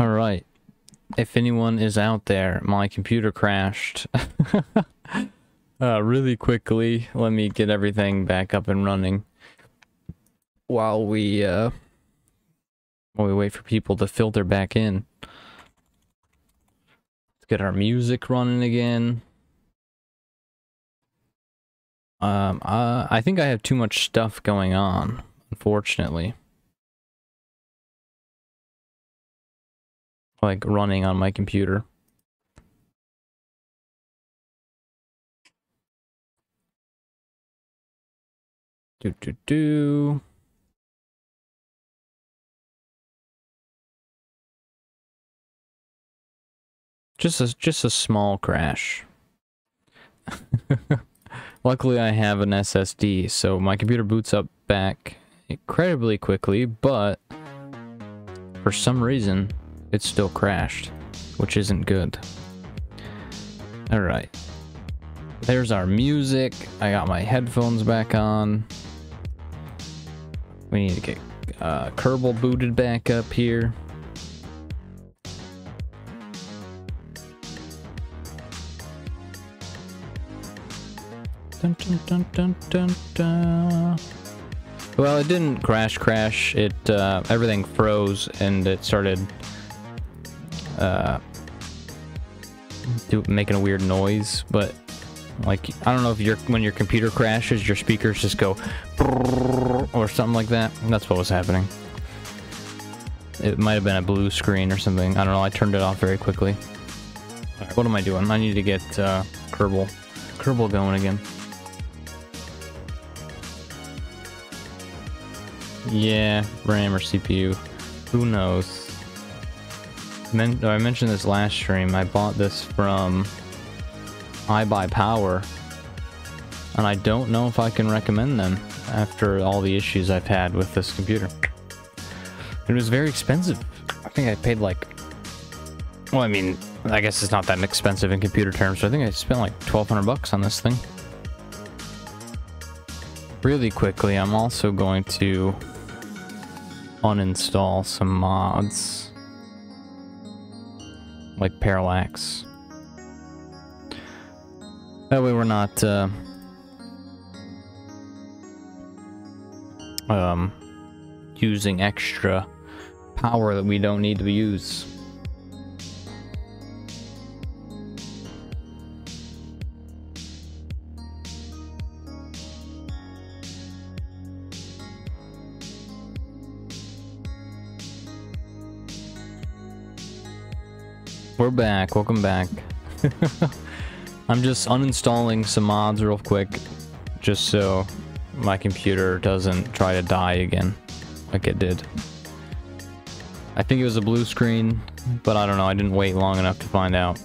All right. If anyone is out there, my computer crashed. uh, really quickly, let me get everything back up and running while we uh while we wait for people to filter back in. Let's get our music running again. Um, uh, I think I have too much stuff going on, unfortunately. Like running on my computer. Do do do. Just a just a small crash. Luckily, I have an SSD, so my computer boots up back incredibly quickly, but for some reason, it still crashed, which isn't good. Alright. There's our music. I got my headphones back on. We need to get uh, Kerbal booted back up here. Dun, dun, dun. Well, it didn't crash crash. It uh, everything froze and it started uh, do, making a weird noise. But like, I don't know if your when your computer crashes, your speakers just go or something like that. That's what was happening. It might have been a blue screen or something. I don't know. I turned it off very quickly. what am I doing? I need to get uh, Kerbal, Kerbal going again. Yeah, RAM or CPU. Who knows? Men I mentioned this last stream. I bought this from iBuyPower. And I don't know if I can recommend them after all the issues I've had with this computer. It was very expensive. I think I paid like... Well, I mean, I guess it's not that expensive in computer terms, I think I spent like 1200 bucks on this thing. Really quickly, I'm also going to uninstall some mods like parallax. That way we're not uh, um, using extra power that we don't need to use We're back. Welcome back. I'm just uninstalling some mods real quick, just so my computer doesn't try to die again, like it did. I think it was a blue screen, but I don't know. I didn't wait long enough to find out.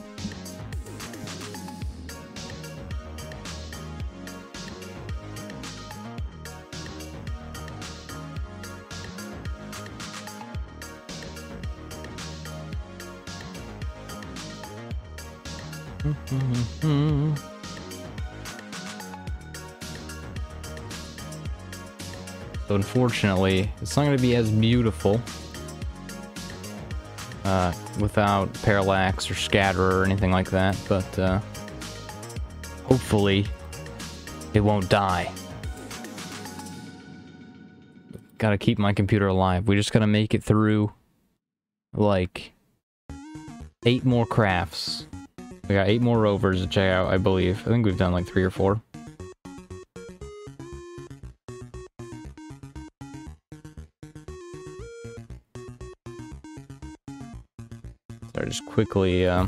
So unfortunately, it's not going to be as beautiful uh, without parallax or scatter or anything like that, but uh, hopefully it won't die. Gotta keep my computer alive. We just gotta make it through like eight more crafts. We got eight more rovers to check out, I believe. I think we've done like three or four. So just quickly uh,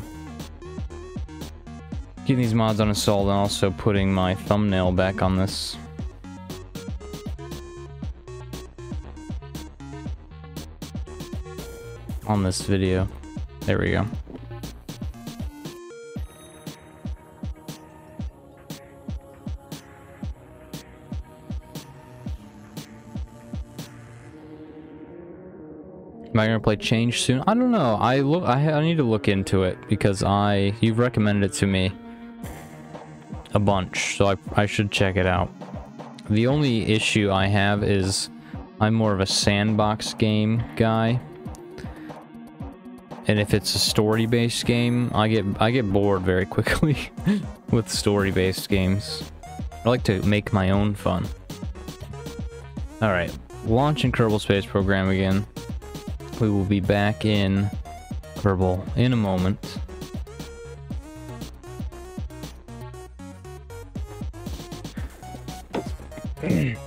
getting these mods on uninstalled and also putting my thumbnail back on this. On this video. There we go. Am I gonna play Change soon? I don't know. I look. I, I need to look into it because I you've recommended it to me a bunch, so I I should check it out. The only issue I have is I'm more of a sandbox game guy, and if it's a story-based game, I get I get bored very quickly with story-based games. I like to make my own fun. All right, launching Kerbal Space Program again. We will be back in Kerbal in a moment.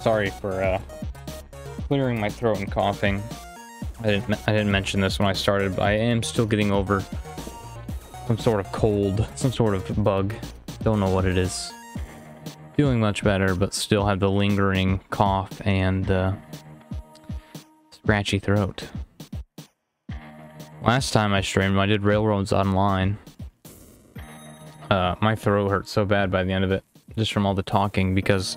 Sorry for uh, clearing my throat and coughing. I didn't I didn't mention this when I started, but I am still getting over some sort of cold, some sort of bug. Don't know what it is. Feeling much better, but still have the lingering cough and uh, scratchy throat. Last time I streamed, I did Railroads Online. Uh, my throat hurt so bad by the end of it, just from all the talking, because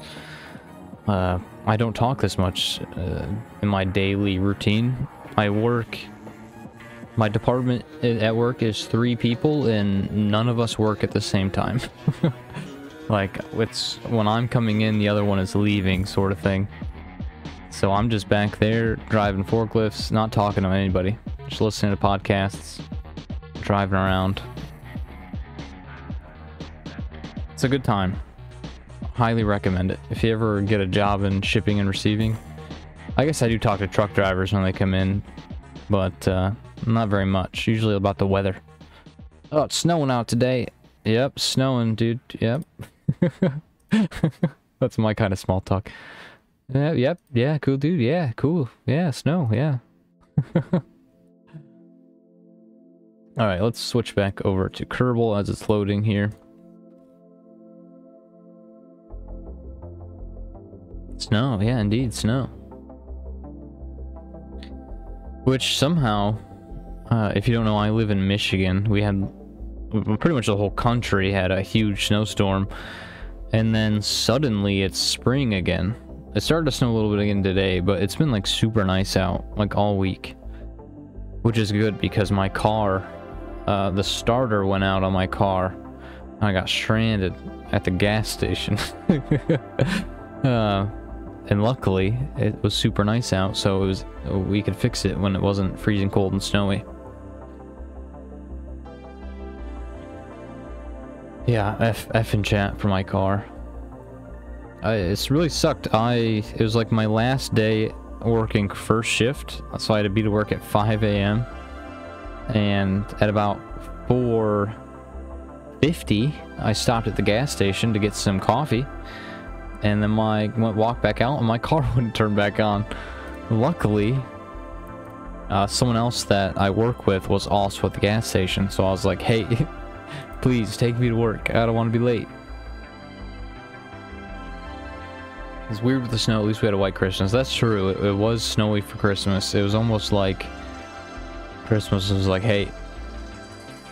uh, I don't talk this much uh, in my daily routine. I work... My department at work is three people, and none of us work at the same time. like, it's when I'm coming in, the other one is leaving, sort of thing. So I'm just back there, driving forklifts, not talking to anybody. Just listening to podcasts, driving around. It's a good time. Highly recommend it. If you ever get a job in shipping and receiving. I guess I do talk to truck drivers when they come in, but uh, not very much. Usually about the weather. Oh, it's snowing out today. Yep, snowing, dude. Yep. That's my kind of small talk. Yeah, yep, yeah, cool, dude. Yeah, cool. Yeah, snow, yeah. Alright, let's switch back over to Kerbal as it's loading here. Snow, yeah, indeed, snow. Which somehow, uh, if you don't know, I live in Michigan. We had pretty much the whole country had a huge snowstorm, and then suddenly it's spring again. It started to snow a little bit again today, but it's been like super nice out, like all week. Which is good because my car, uh, the starter went out on my car. I got stranded at the gas station. uh, and luckily it was super nice out so it was we could fix it when it wasn't freezing cold and snowy yeah f f in chat for my car I, it's really sucked i it was like my last day working first shift so i had to be to work at 5 a.m and at about 4.50 i stopped at the gas station to get some coffee and then my went walk back out and my car wouldn't turn back on. Luckily, uh, someone else that I work with was also at the gas station, so I was like, hey, please take me to work. I don't want to be late. It's weird with the snow. At least we had a white Christmas. That's true. It, it was snowy for Christmas. It was almost like Christmas was like, hey,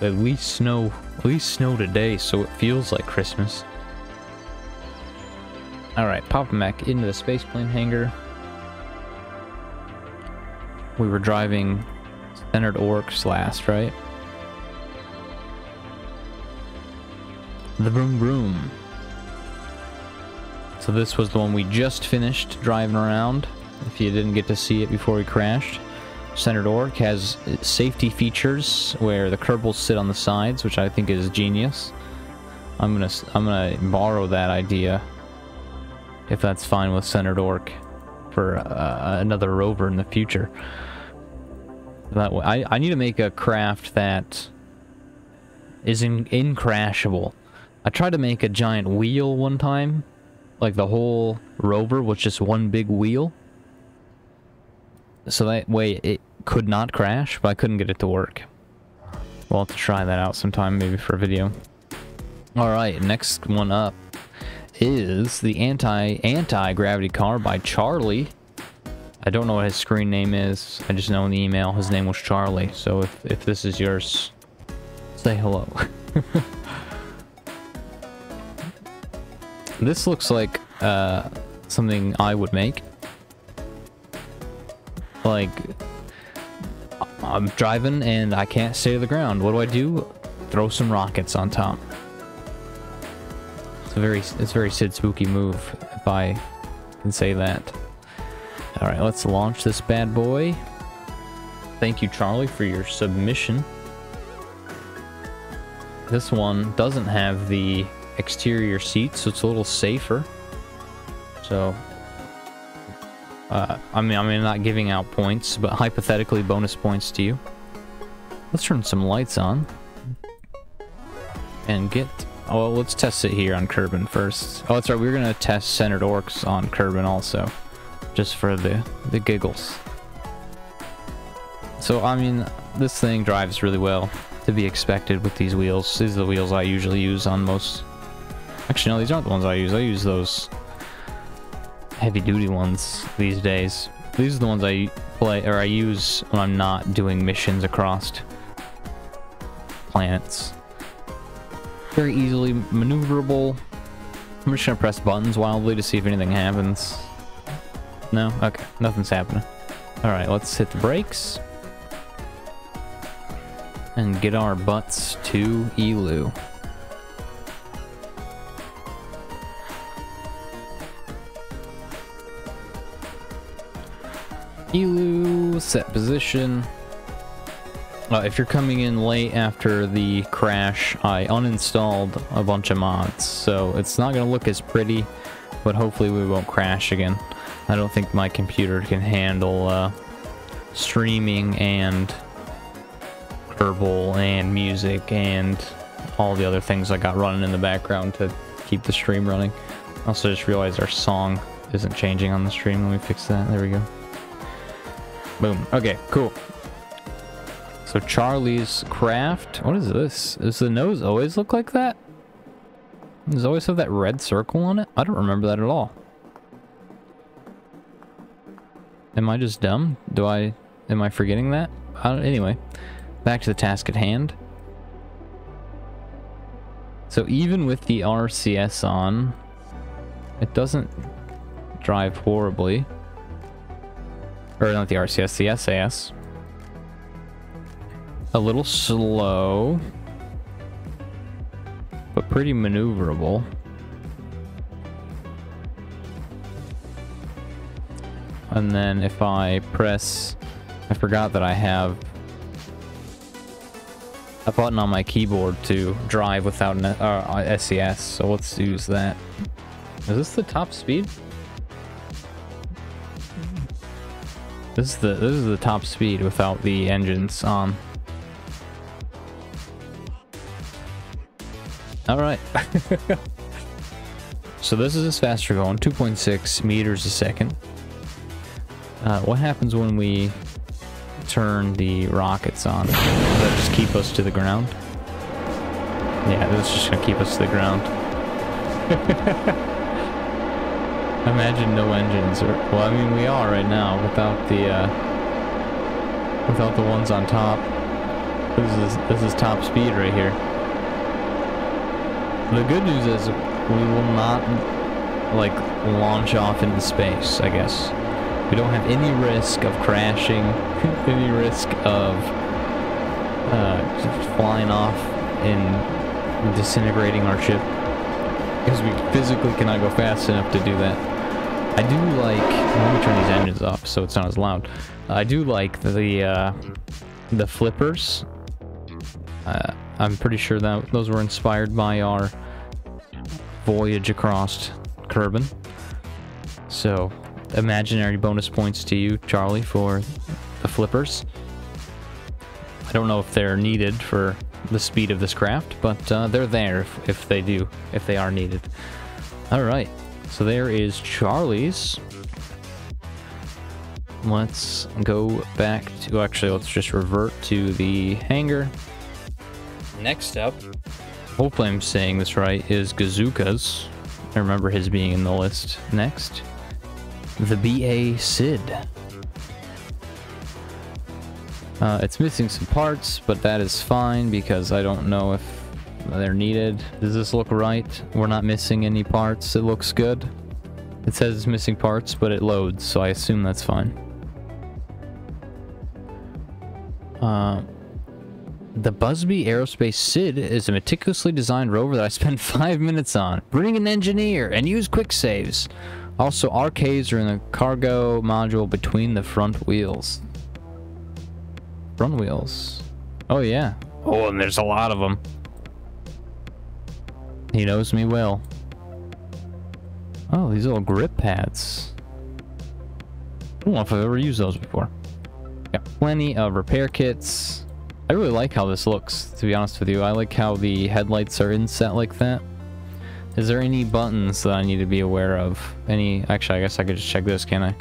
at least snow, at least snow today, so it feels like Christmas. Alright, popping back into the space plane hangar. We were driving Centered Orcs last, right? The Broom Broom. So this was the one we just finished driving around, if you didn't get to see it before we crashed. Centered Orc has safety features where the kerbals sit on the sides, which I think is genius. I'm gonna I'm gonna borrow that idea if that's fine with Centered Orc for uh, another rover in the future. That way, I, I need to make a craft that is in, incrashable. I tried to make a giant wheel one time, like the whole rover was just one big wheel. So that way it could not crash, but I couldn't get it to work. We'll have to try that out sometime, maybe for a video. Alright, next one up is the anti-anti-gravity car by Charlie. I don't know what his screen name is. I just know in the email his name was Charlie. So if, if this is yours, say hello. this looks like uh, something I would make. Like, I'm driving and I can't stay to the ground. What do I do? Throw some rockets on top. It's a very, it's a very Sid Spooki move, if I can say that. All right, let's launch this bad boy. Thank you, Charlie, for your submission. This one doesn't have the exterior seats, so it's a little safer. So, uh, I mean, I mean, not giving out points, but hypothetically bonus points to you. Let's turn some lights on and get. Oh, well, let's test it here on Kerbin first. Oh, that's right. We are gonna test centered orcs on Kerbin also, just for the the giggles. So I mean, this thing drives really well to be expected with these wheels. These are the wheels I usually use on most... Actually, no, these aren't the ones I use. I use those heavy-duty ones these days. These are the ones I play, or I use when I'm not doing missions across planets. Very easily maneuverable. I'm just gonna press buttons wildly to see if anything happens. No? Okay, nothing's happening. Alright, let's hit the brakes and get our butts to Eeloo. Set position. Uh, if you're coming in late after the crash, I uninstalled a bunch of mods, so it's not going to look as pretty, but hopefully we won't crash again. I don't think my computer can handle uh, streaming and Kerbal and music and all the other things I got running in the background to keep the stream running. Also just realized our song isn't changing on the stream. Let me fix that. There we go. Boom. Okay, cool. So Charlie's craft. What is this? Does the nose always look like that? Does it always have that red circle on it? I don't remember that at all. Am I just dumb? Do I... Am I forgetting that? anyway. Back to the task at hand. So even with the RCS on, it doesn't drive horribly. Or not the RCS, the SAS. A little slow, but pretty maneuverable. And then if I press, I forgot that I have a button on my keyboard to drive without an uh, so let's use that. Is this the top speed? This is the this is the top speed without the engines on. All right. so this is as fast as going, 2.6 meters a second. Uh, what happens when we turn the rockets on. Does that just keep us to the ground? Yeah, that's just gonna keep us to the ground. Imagine no engines, or well, I mean we are right now without the uh, without the ones on top. This is this is top speed right here. The good news is we will not like launch off into space. I guess we don't have any risk of crashing, any risk of uh, flying off and disintegrating our ship. Because we physically cannot go fast enough to do that. I do like... Let me turn these engines off so it's not as loud. I do like the, uh, the flippers. Uh, I'm pretty sure that those were inspired by our voyage across Kerbin. So, imaginary bonus points to you, Charlie, for the flippers. I don't know if they're needed for the speed of this craft, but uh, they're there if, if they do, if they are needed. All right, so there is Charlie's. Let's go back to, actually, let's just revert to the hangar. Next up, hopefully I'm saying this right, is Gazookas. I remember his being in the list. Next the BA Sid. Uh, it's missing some parts, but that is fine because I don't know if they're needed. Does this look right? We're not missing any parts. It looks good. It says it's missing parts, but it loads, so I assume that's fine. Uh, the Busby Aerospace SID is a meticulously designed rover that I spent five minutes on. Bring an engineer and use quick saves. Also, arcades are in the cargo module between the front wheels. Front wheels. Oh, yeah. Oh, and there's a lot of them. He knows me well. Oh, these little grip pads. I don't know if I've ever used those before. Got plenty of repair kits. I really like how this looks, to be honest with you. I like how the headlights are inset like that. Is there any buttons that I need to be aware of? Any... Actually, I guess I could just check this, can I?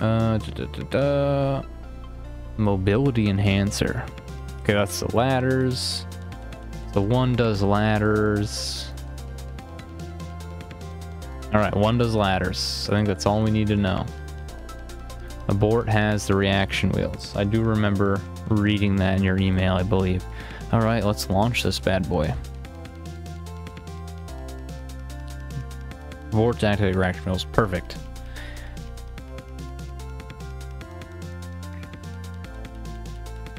Uh, da, da, da, Mobility enhancer. Okay, that's the ladders. The one does ladders. Alright, one does ladders. I think that's all we need to know. Abort has the reaction wheels. I do remember reading that in your email, I believe. Alright, let's launch this bad boy. Abort activate reaction wheels. Perfect.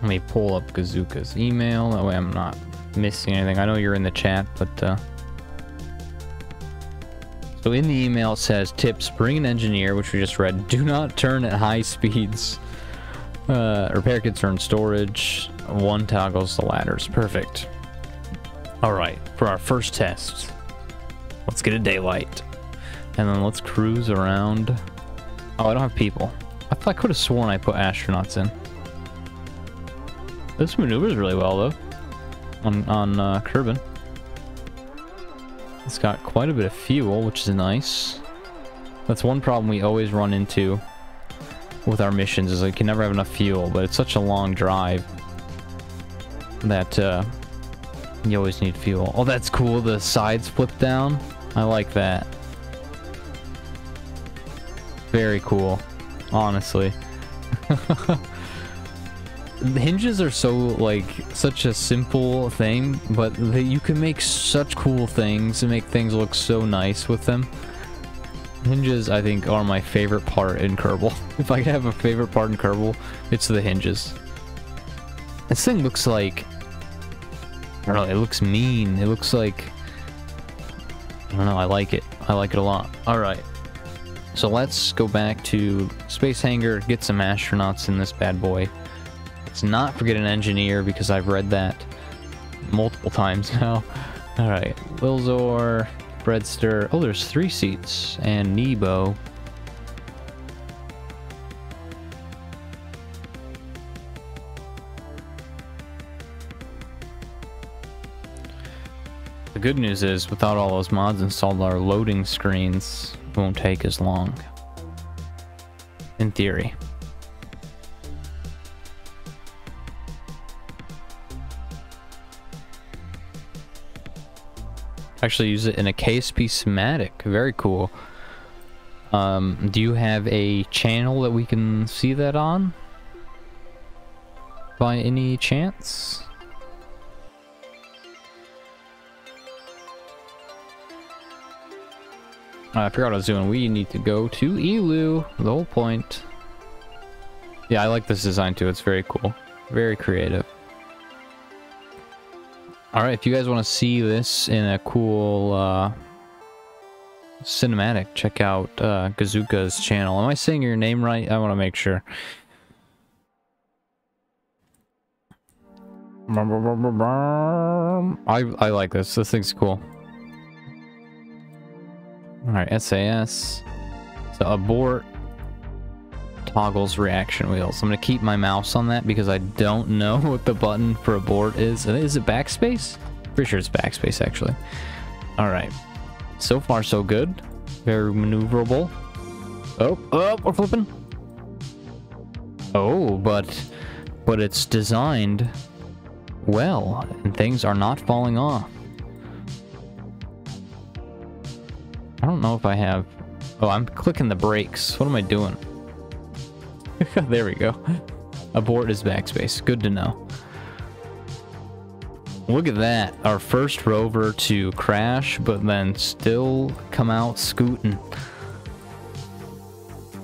Let me pull up Gazuka's email. That way I'm not missing anything. I know you're in the chat, but... Uh, so in the email it says, tips, bring an engineer, which we just read. Do not turn at high speeds. Uh, repair kits are in storage. One toggles the ladders. Perfect. All right, for our first test, let's get a daylight. And then let's cruise around. Oh, I don't have people. I, I could have sworn I put astronauts in. This maneuvers really well, though, on, on uh, Kerbin. It's got quite a bit of fuel, which is nice. That's one problem we always run into with our missions, is you can never have enough fuel, but it's such a long drive that uh, you always need fuel. Oh, that's cool. The sides flip down. I like that. Very cool, honestly. the hinges are so like such a simple thing but they, you can make such cool things and make things look so nice with them. Hinges i think are my favorite part in kerbal. If i have a favorite part in kerbal it's the hinges. This thing looks like i don't know it looks mean. It looks like i don't know i like it. I like it a lot. All right. So let's go back to space hangar get some astronauts in this bad boy Let's not forget an engineer because I've read that multiple times now. Alright, Wilzor, Breadster. Oh, there's three seats. And Nebo. The good news is, without all those mods installed, our loading screens won't take as long. In theory. Actually use it in a KSP schematic. Very cool. Um, do you have a channel that we can see that on? By any chance? Uh, I forgot what I was doing. We need to go to Eeloo. The whole point. Yeah, I like this design too. It's very cool. Very creative. Alright, if you guys want to see this in a cool uh, cinematic, check out uh, channel. Am I saying your name right? I want to make sure. I, I like this. This thing's cool. Alright, SAS. So abort toggles reaction wheels. I'm going to keep my mouse on that because I don't know what the button for abort is. Is it backspace? Pretty sure it's backspace, actually. All right. So far, so good. Very maneuverable. Oh, oh, we're flipping. Oh, but, but it's designed well, and things are not falling off. I don't know if I have... Oh, I'm clicking the brakes. What am I doing? there we go. Abort is backspace. Good to know. Look at that. Our first rover to crash, but then still come out scooting.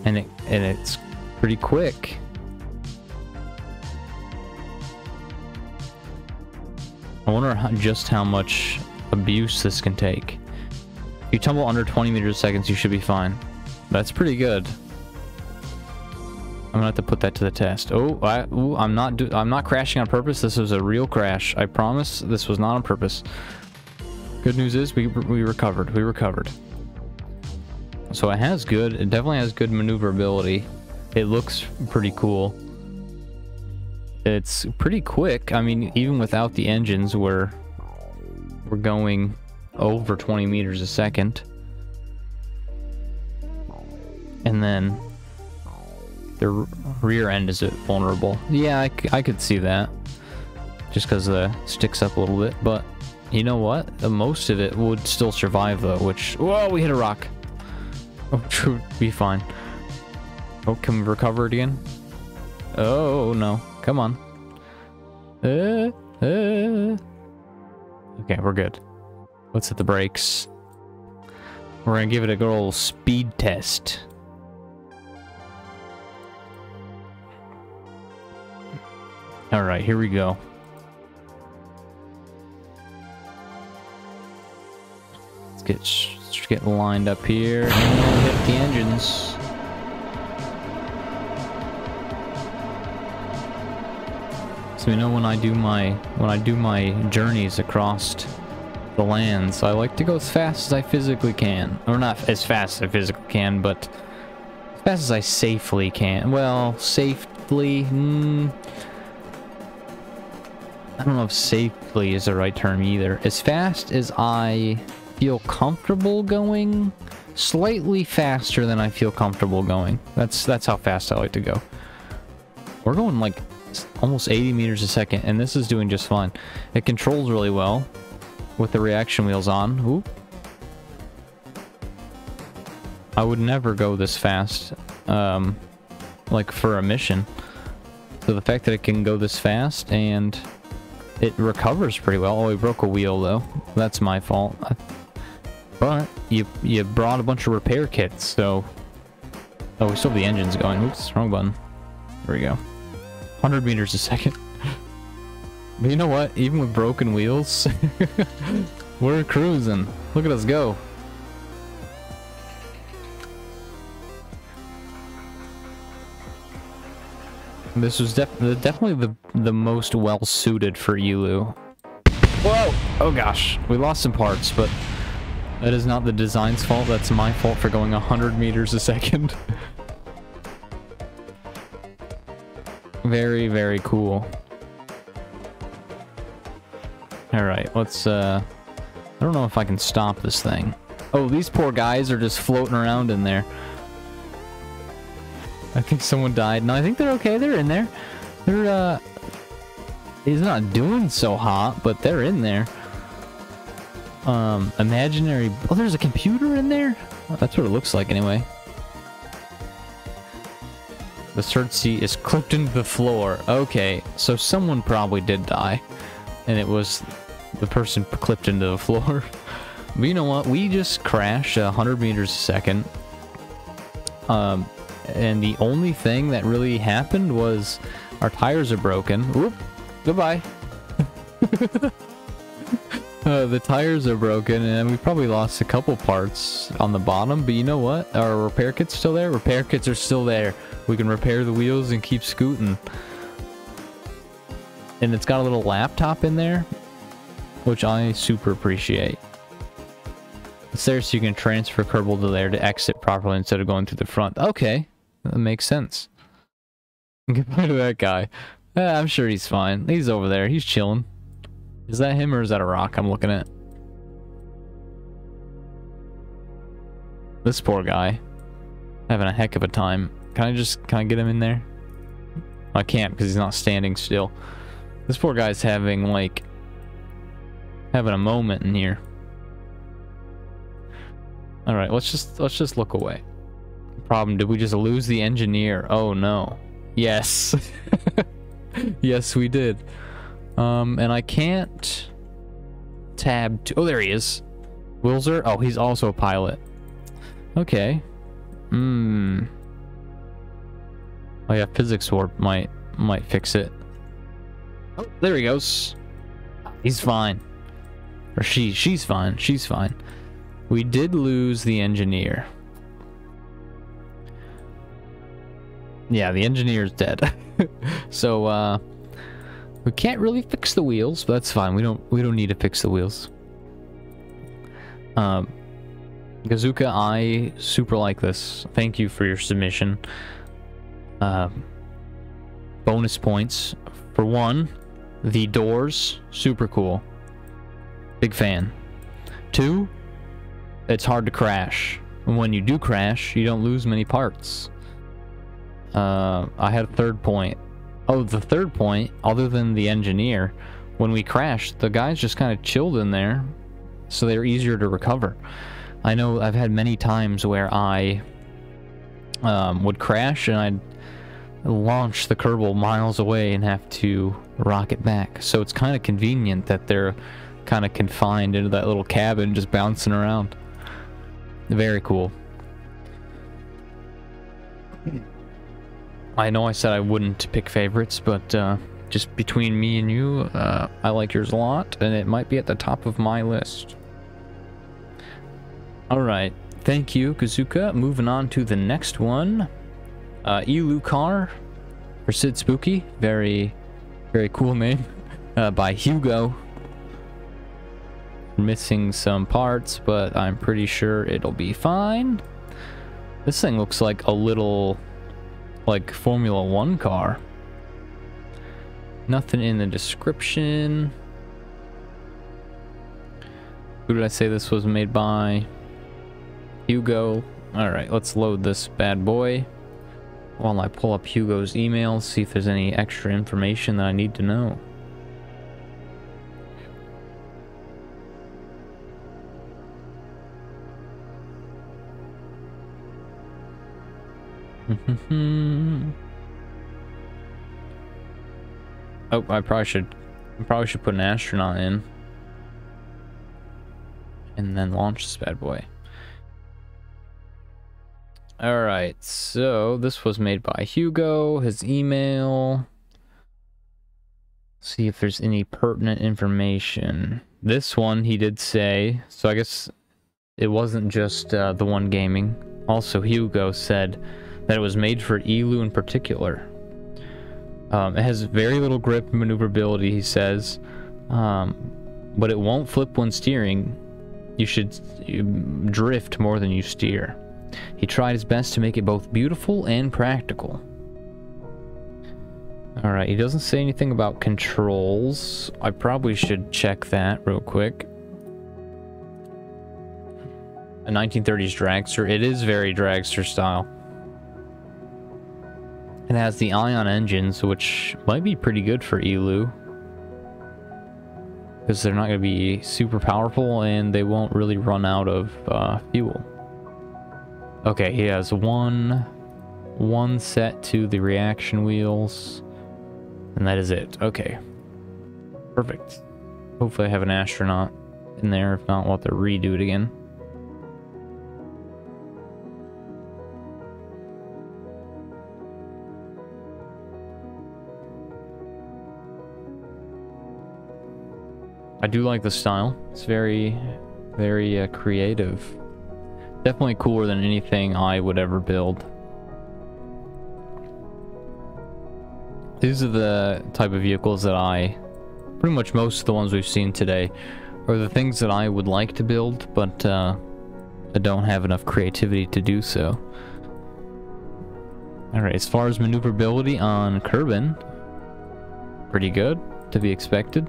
And it and it's pretty quick. I wonder how, just how much abuse this can take. If you tumble under 20 meters a second, you should be fine. That's pretty good. I'm gonna have to put that to the test. Oh, I, ooh, I'm not do I'm not crashing on purpose. This was a real crash. I promise this was not on purpose. Good news is we we recovered. We recovered. So it has good. It definitely has good maneuverability. It looks pretty cool. It's pretty quick. I mean, even without the engines, we're we're going over 20 meters a second. And then the rear end is vulnerable. Yeah, I, I could see that. Just because the sticks up a little bit. But you know what? Most of it would still survive though, which... Whoa, we hit a rock. Oh, true. Be fine. Oh, can we recover it again? Oh, no. Come on. Uh, uh. Okay, we're good. Let's hit the brakes. We're gonna give it a good old speed test. All right, here we go. Let's get let's get lined up here and hit the engines. So you know when I do my when I do my journeys across the lands, I like to go as fast as I physically can, or not as fast as I physically can, but as fast as I safely can. Well, safely. Hmm, I don't know if safely is the right term either. As fast as I feel comfortable going, slightly faster than I feel comfortable going. That's that's how fast I like to go. We're going like almost 80 meters a second, and this is doing just fine. It controls really well with the reaction wheels on. Oop. I would never go this fast, um, like for a mission. So the fact that it can go this fast and it recovers pretty well. Oh, we broke a wheel, though. That's my fault. But you you brought a bunch of repair kits, so... Oh, we still have the engines going. Oops, wrong button. There we go. 100 meters a second. but you know what? Even with broken wheels, we're cruising. Look at us go. This was def definitely the the most well suited for Eeloo. Whoa! Oh gosh, we lost some parts, but that is not the design's fault. That's my fault for going 100 meters a second. very, very cool. All right, let's. uh I don't know if I can stop this thing. Oh, these poor guys are just floating around in there. I think someone died. No, I think they're okay. They're in there. They're, uh... He's not doing so hot, but they're in there. Um, imaginary... Oh, there's a computer in there? That's what it looks like, anyway. The third seat is clipped into the floor. Okay, so someone probably did die. And it was the person clipped into the floor. but you know what? We just crashed 100 meters a second. Um, and the only thing that really happened was our tires are broken. Oop, goodbye. uh, the tires are broken, and we probably lost a couple parts on the bottom, but you know what? Our repair kit's still there? Repair kits are still there. We can repair the wheels and keep scooting. And it's got a little laptop in there, which I super appreciate. It's there so you can transfer Kerbal to there to exit properly instead of going through the front. Okay, that makes sense. Goodbye to that guy. Eh, I'm sure he's fine. He's over there. He's chilling. Is that him or is that a rock I'm looking at? This poor guy. Having a heck of a time. Can I just, can I get him in there? I can't because he's not standing still. This poor guy's having like, having a moment in here. All right, let's just, let's just look away problem? Did we just lose the engineer? Oh no. Yes. yes, we did. Um, and I can't tab to, oh, there he is. Wilzer? Oh, he's also a pilot. Okay. Hmm. Oh yeah, physics warp might, might fix it. Oh, there he goes. He's fine. Or she, she's fine. She's fine. We did lose the engineer. Yeah, the engineer's dead. so, uh, we can't really fix the wheels, but that's fine. We don't we don't need to fix the wheels. Um, Gazuka, I super like this. Thank you for your submission. Uh, bonus points. For one, the doors, super cool. Big fan. Two, it's hard to crash. And when you do crash, you don't lose many parts. Uh, I had a third point. Oh, the third point, other than the engineer, when we crashed, the guys just kind of chilled in there, so they're easier to recover. I know I've had many times where I um, would crash and I'd launch the Kerbal miles away and have to rocket back. So it's kind of convenient that they're kind of confined into that little cabin just bouncing around. Very cool. I know I said I wouldn't pick favorites, but uh, just between me and you, uh, I like yours a lot, and it might be at the top of my list. Alright, thank you, Kazuka. Moving on to the next one. Uh, Eeloo Car for Sid Spooki. Very, very cool name. Uh, by Hugo. Missing some parts, but I'm pretty sure it'll be fine. This thing looks like a little like Formula One car. Nothing in the description. Who did I say this was made by? Hugo. Alright, let's load this bad boy. While I pull up Hugo's email, see if there's any extra information that I need to know. oh, I probably should I probably should put an astronaut in. And then launch this bad boy. Alright, so this was made by Hugo, his email. See if there's any pertinent information. This one he did say, so I guess it wasn't just uh, the one gaming. Also, Hugo said that it was made for Eeloo in particular. Um, it has very little grip maneuverability, he says, um, but it won't flip when steering. You should drift more than you steer. He tried his best to make it both beautiful and practical. Alright, he doesn't say anything about controls. I probably should check that real quick. A 1930s dragster. It is very dragster style. It has the ion engines, which might be pretty good for Eeloo. Because they're not going to be super powerful and they won't really run out of uh, fuel. Okay, he has one, one set to the reaction wheels. And that is it. Okay. Perfect. Hopefully I have an astronaut in there. If not, we'll have to redo it again. I do like the style. It's very, very uh, creative. Definitely cooler than anything I would ever build. These are the type of vehicles that I, pretty much most of the ones we've seen today, are the things that I would like to build, but uh, I don't have enough creativity to do so. Alright, as far as maneuverability on Kerbin, pretty good, to be expected.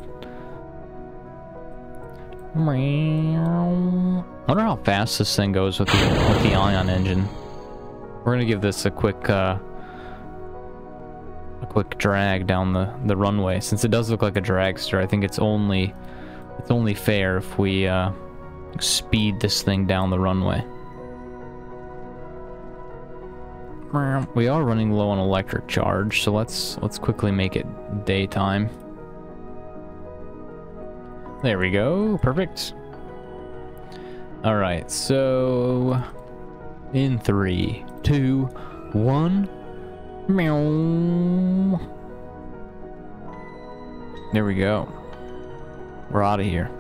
I wonder how fast this thing goes with the, with the ion engine. We're gonna give this a quick, uh, a quick drag down the the runway. Since it does look like a dragster, I think it's only it's only fair if we uh, speed this thing down the runway. We are running low on electric charge, so let's let's quickly make it daytime. There we go. Perfect. All right. So in three, two, one. Meow. There we go. We're out of here.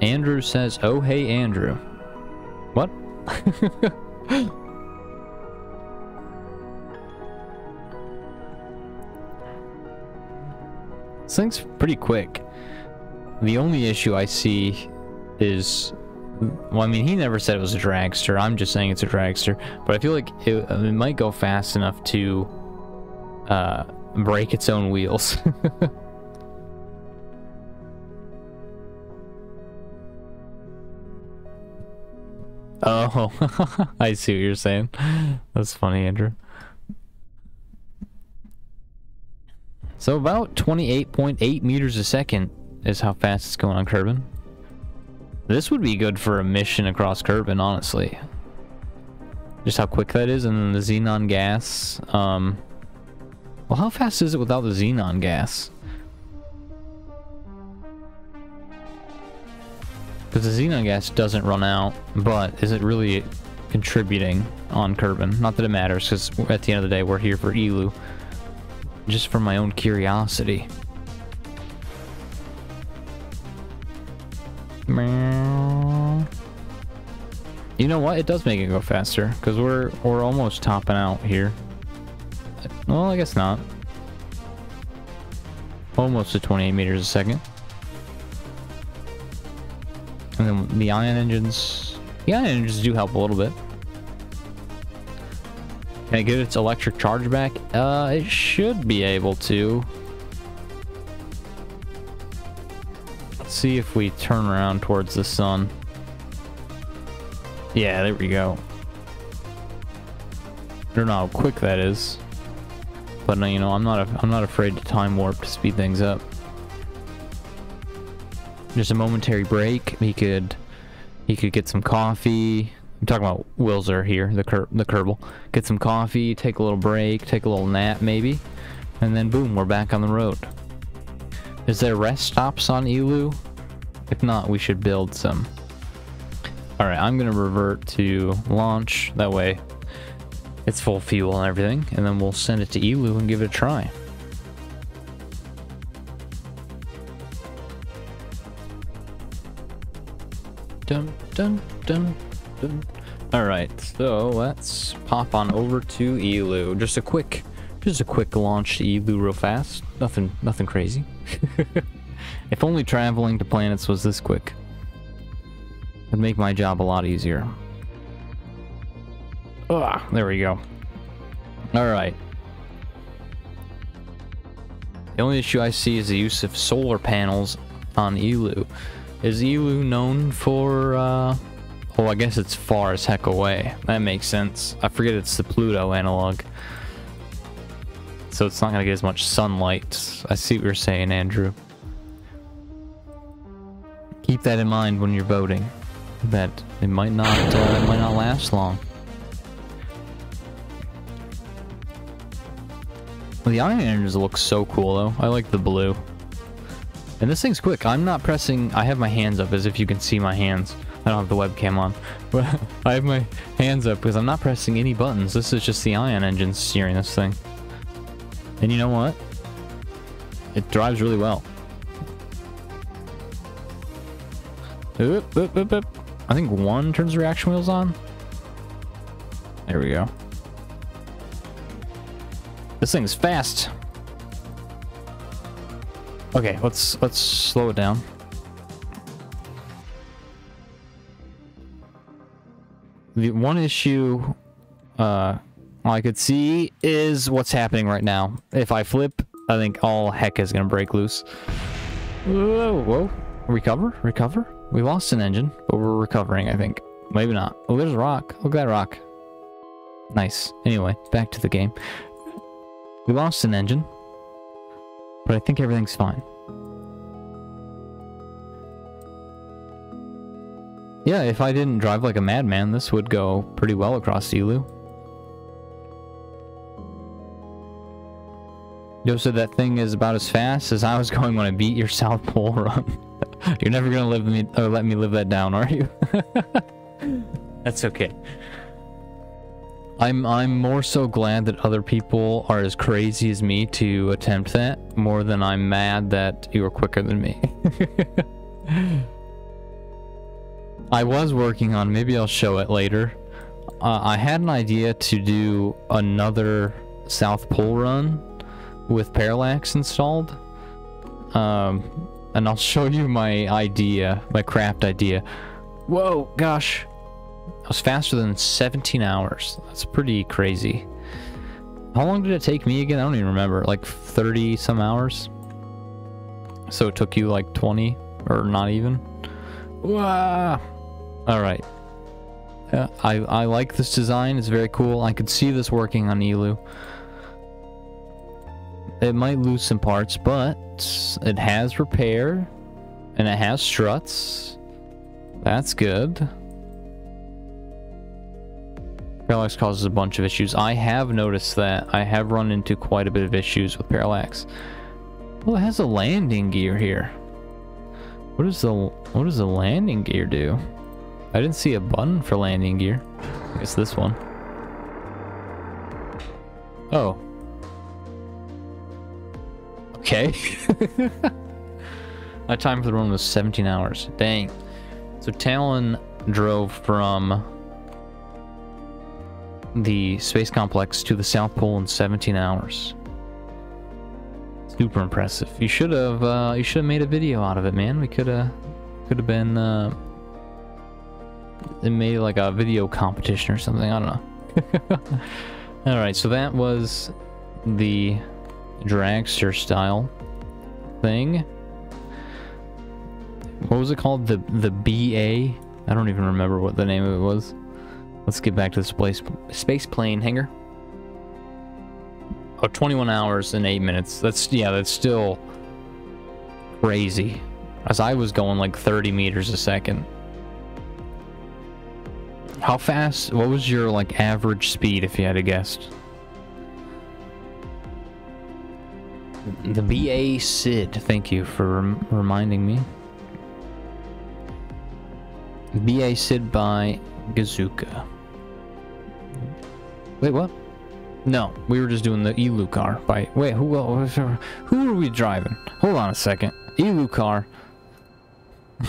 Andrew says, oh, hey, Andrew. What? Thing's pretty quick. The only issue I see is well, I mean, he never said it was a dragster. I'm just saying it's a dragster. But I feel like it, it might go fast enough to uh, break its own wheels. oh, I see what you're saying. That's funny, Andrew. So about 28.8 meters a second is how fast it's going on Kerbin. This would be good for a mission across Kerbin, honestly. Just how quick that is, and then the xenon gas. Um, well, how fast is it without the xenon gas? Because the xenon gas doesn't run out, but is it really contributing on Kerbin? Not that it matters, because at the end of the day, we're here for Eeloo. Just for my own curiosity. You know what? It does make it go faster because we're we're almost topping out here. Well, I guess not. Almost to 28 meters a second. And then the ion engines, the ion engines do help a little bit. Can I get its electric charge back? Uh, it should be able to. Let's see if we turn around towards the sun. Yeah, there we go. I don't know how quick that is. But you know, I'm not a, I'm not afraid to time warp to speed things up. Just a momentary break. He could he could get some coffee. I'm talking about Wilzer here, the cur the Kerbal. Get some coffee, take a little break, take a little nap maybe, and then boom, we're back on the road. Is there rest stops on Eeloo? If not, we should build some. Alright, I'm going to revert to launch. That way it's full fuel and everything. And then we'll send it to Eeloo and give it a try. Dun, dun, dun. Alright, so let's pop on over to Eeloo. Just a quick, just a quick launch to Eeloo real fast. Nothing, nothing crazy. If only traveling to planets was this quick. It'd make my job a lot easier. Ugh, there we go. Alright. The only issue I see is the use of solar panels on Eeloo. Is Eeloo known for, uh... Oh, I guess it's far as heck away. That makes sense. I forget it's the Pluto analog. So it's not going to get as much sunlight. I see what you're saying, Andrew. Keep that in mind when you're voting. That it might not uh, might not last long. The ion engines look so cool though. I like the blue. And this thing's quick. I'm not pressing. I have my hands up as if you can see my hands. I don't have the webcam on. But I have my hands up because I'm not pressing any buttons. This is just the ion engine steering this thing. And you know what? It drives really well. Oop, oop, oop, oop. I think one turns the reaction wheels on. There we go. This thing's fast. Okay, let's let's slow it down. The one issue uh I could see is what's happening right now. If I flip, I think all heck is gonna break loose. Whoa, whoa. Recover? Recover? We lost an engine, but we're recovering, I think. Maybe not. Oh, there's a rock. Look at that rock. Nice. Anyway, back to the game. We lost an engine, but I think everything's fine. Yeah, if I didn't drive like a madman, this would go pretty well across Eeloo. Yo said that thing is about as fast as I was going when I beat your South Pole run. You're never gonna live me or let me live that down, are you? That's okay. I'm I'm more so glad that other people are as crazy as me to attempt that, more than I'm mad that you were quicker than me. I was working on, maybe I'll show it later. Uh, I had an idea to do another South Pole run with parallax installed um, and I'll show you my idea, my craft idea. Whoa, gosh. I was faster than 17 hours. That's pretty crazy. How long did it take me again? I don't even remember. Like 30 some hours? So it took you like 20 or not even? Wow. All right. I, I like this design. It's very cool. I could see this working on Eeloo. It might lose some parts, but it has repair and it has struts. That's good. Parallax causes a bunch of issues. I have noticed that. I have run into quite a bit of issues with Parallax. Well, it has a landing gear here. What does the what does the landing gear do? I didn't see a button for landing gear. I guess this one. Oh. Okay. My time for the run was 17 hours. Dang. So Talon drove from the space complex to the South Pole in 17 hours. Super impressive. You should have uh, you should have made a video out of it, man. We could have could have been uh, it made like a video competition or something. I don't know. All right, so that was the dragster style thing. What was it called? The the BA? I don't even remember what the name of it was. Let's get back to the space space plane hangar. Oh, 21 hours and 8 minutes. That's, yeah, that's still crazy. As I was going like 30 meters a second. How fast, what was your like average speed if you had to guess? The BA Sid, thank you for rem reminding me. BA Sid by Gazuka. Wait, what? No, we were just doing the Eeloo car by... Wait, who who are we driving? Hold on a second. Eeloo car.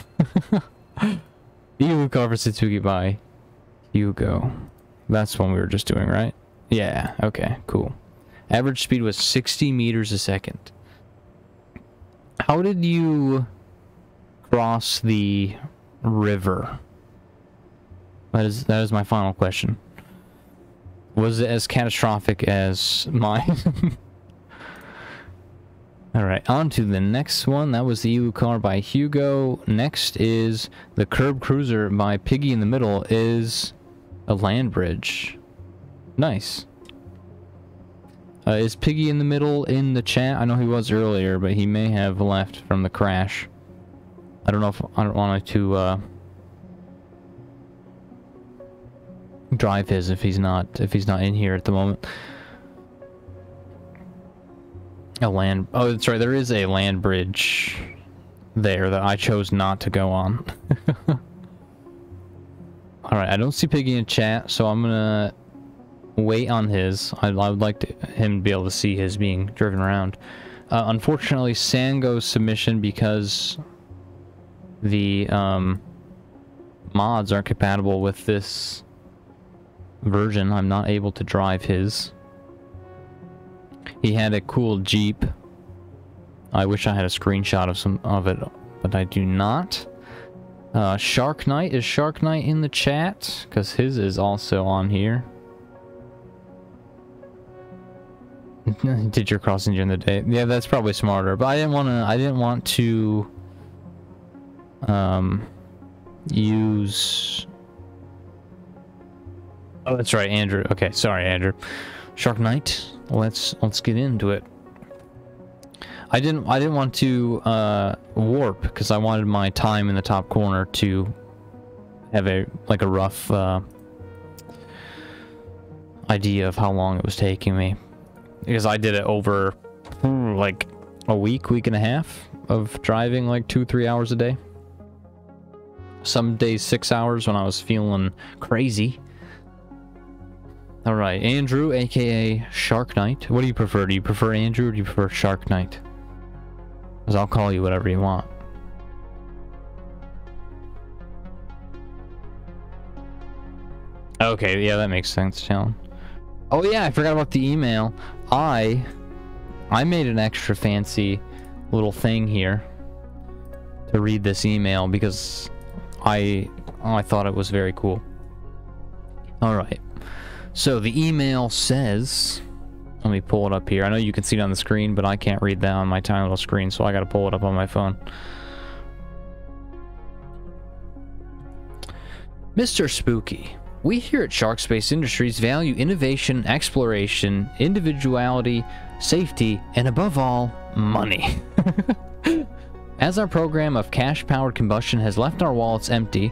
Eeloo car for Satsuki by Hugo. That's one we were just doing, right? Yeah, okay, cool. Average speed was 60 meters a second. How did you cross the river? That is that is my final question. Was it as catastrophic as mine? Alright, on to the next one. That was the Eeloo car by Hugo. Next is the Curb Cruiser by Piggy in the middle is a land bridge. Nice. Uh, is Piggy in the middle in the chat? I know he was earlier, but he may have left from the crash. I don't know if I don't want to uh, drive his if he's not if he's not in here at the moment. A land oh that's right, there is a land bridge there that I chose not to go on. Alright, I don't see Piggy in chat, so I'm gonna wait on his. I, I would like to, him to be able to see his being driven around. Uh, unfortunately, Sango's submission because the um, mods aren't compatible with this version. I'm not able to drive his. He had a cool Jeep. I wish I had a screenshot of some of it, but I do not. Uh, Shark Knight, is Shark Knight in the chat? Because his is also on here. Did your crossing during the day? Yeah, that's probably smarter. But I didn't want to. I didn't want to um use Oh, that's right, Andrew. Okay, sorry, Andrew. Shark Knight. Let's let's get into it. I didn't I didn't want to uh, warp because I wanted my time in the top corner to have a like a rough uh, idea of how long it was taking me because I did it over hmm, like a week, week and a half of driving like two, three hours a day. Some days six hours when I was feeling crazy. All right, Andrew, aka Shark Knight. What do you prefer? Do you prefer Andrew or do you prefer Shark Knight? Because I'll call you whatever you want. Okay, yeah, that makes sense, Talon. Oh yeah, I forgot about the email. I, I made an extra fancy little thing here to read this email because I oh, I thought it was very cool. All right. So the email says, let me pull it up here. I know you can see it on the screen, but I can't read that on my tiny little screen, so I got to pull it up on my phone. Mr. Spooky, we here at Shark Space Industries value innovation, exploration, individuality, safety, and above all, money. As our program of cash-powered combustion has left our wallets empty,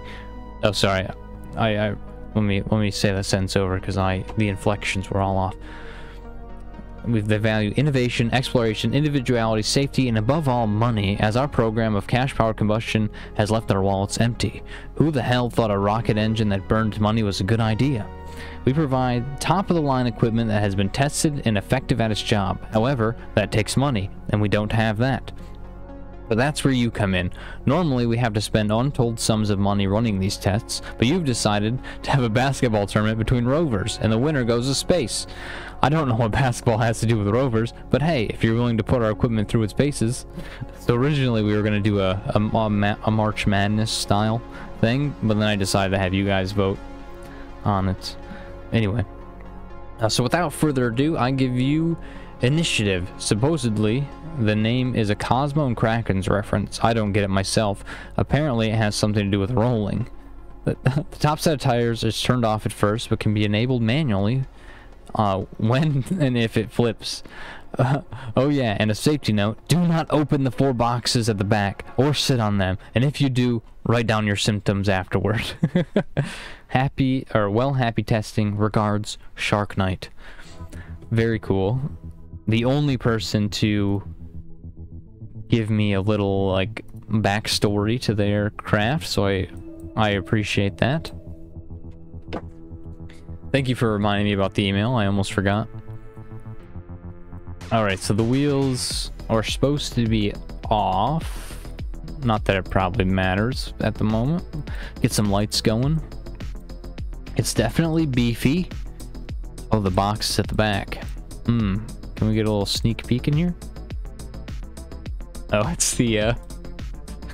oh sorry, I, I let me let me say that sentence over because I the inflections were all off. With the value innovation, exploration, individuality, safety, and above all money, as our program of cash-powered combustion has left our wallets empty. Who the hell thought a rocket engine that burned money was a good idea? We provide top-of-the-line equipment that has been tested and effective at its job. However, that takes money, and we don't have that. But that's where you come in. Normally, we have to spend untold sums of money running these tests, but you've decided to have a basketball tournament between rovers, and the winner goes to space. I don't know what basketball has to do with rovers, but hey, if you're willing to put our equipment through its paces. So originally we were going to do a, a, a, March Madness style thing, but then I decided to have you guys vote on it. Anyway, uh, so without further ado, I give you Initiative. Supposedly, the name is a Cosmo and Kraken's reference. I don't get it myself. Apparently, it has something to do with rolling. The, the top set of tires is turned off at first, but can be enabled manually uh, when and if it flips. Uh, oh yeah, and a safety note, do not open the four boxes at the back or sit on them. And if you do, write down your symptoms afterward. happy, or well happy testing. Regards, Shark Knight. Very cool the only person to give me a little like backstory to their craft, so I I appreciate that. Thank you for reminding me about the email. I almost forgot. Alright, so the wheels are supposed to be off. Not that it probably matters at the moment. Get some lights going. It's definitely beefy. Oh, the box is at the back. Hmm, can we get a little sneak peek in here? Oh, it's the, uh,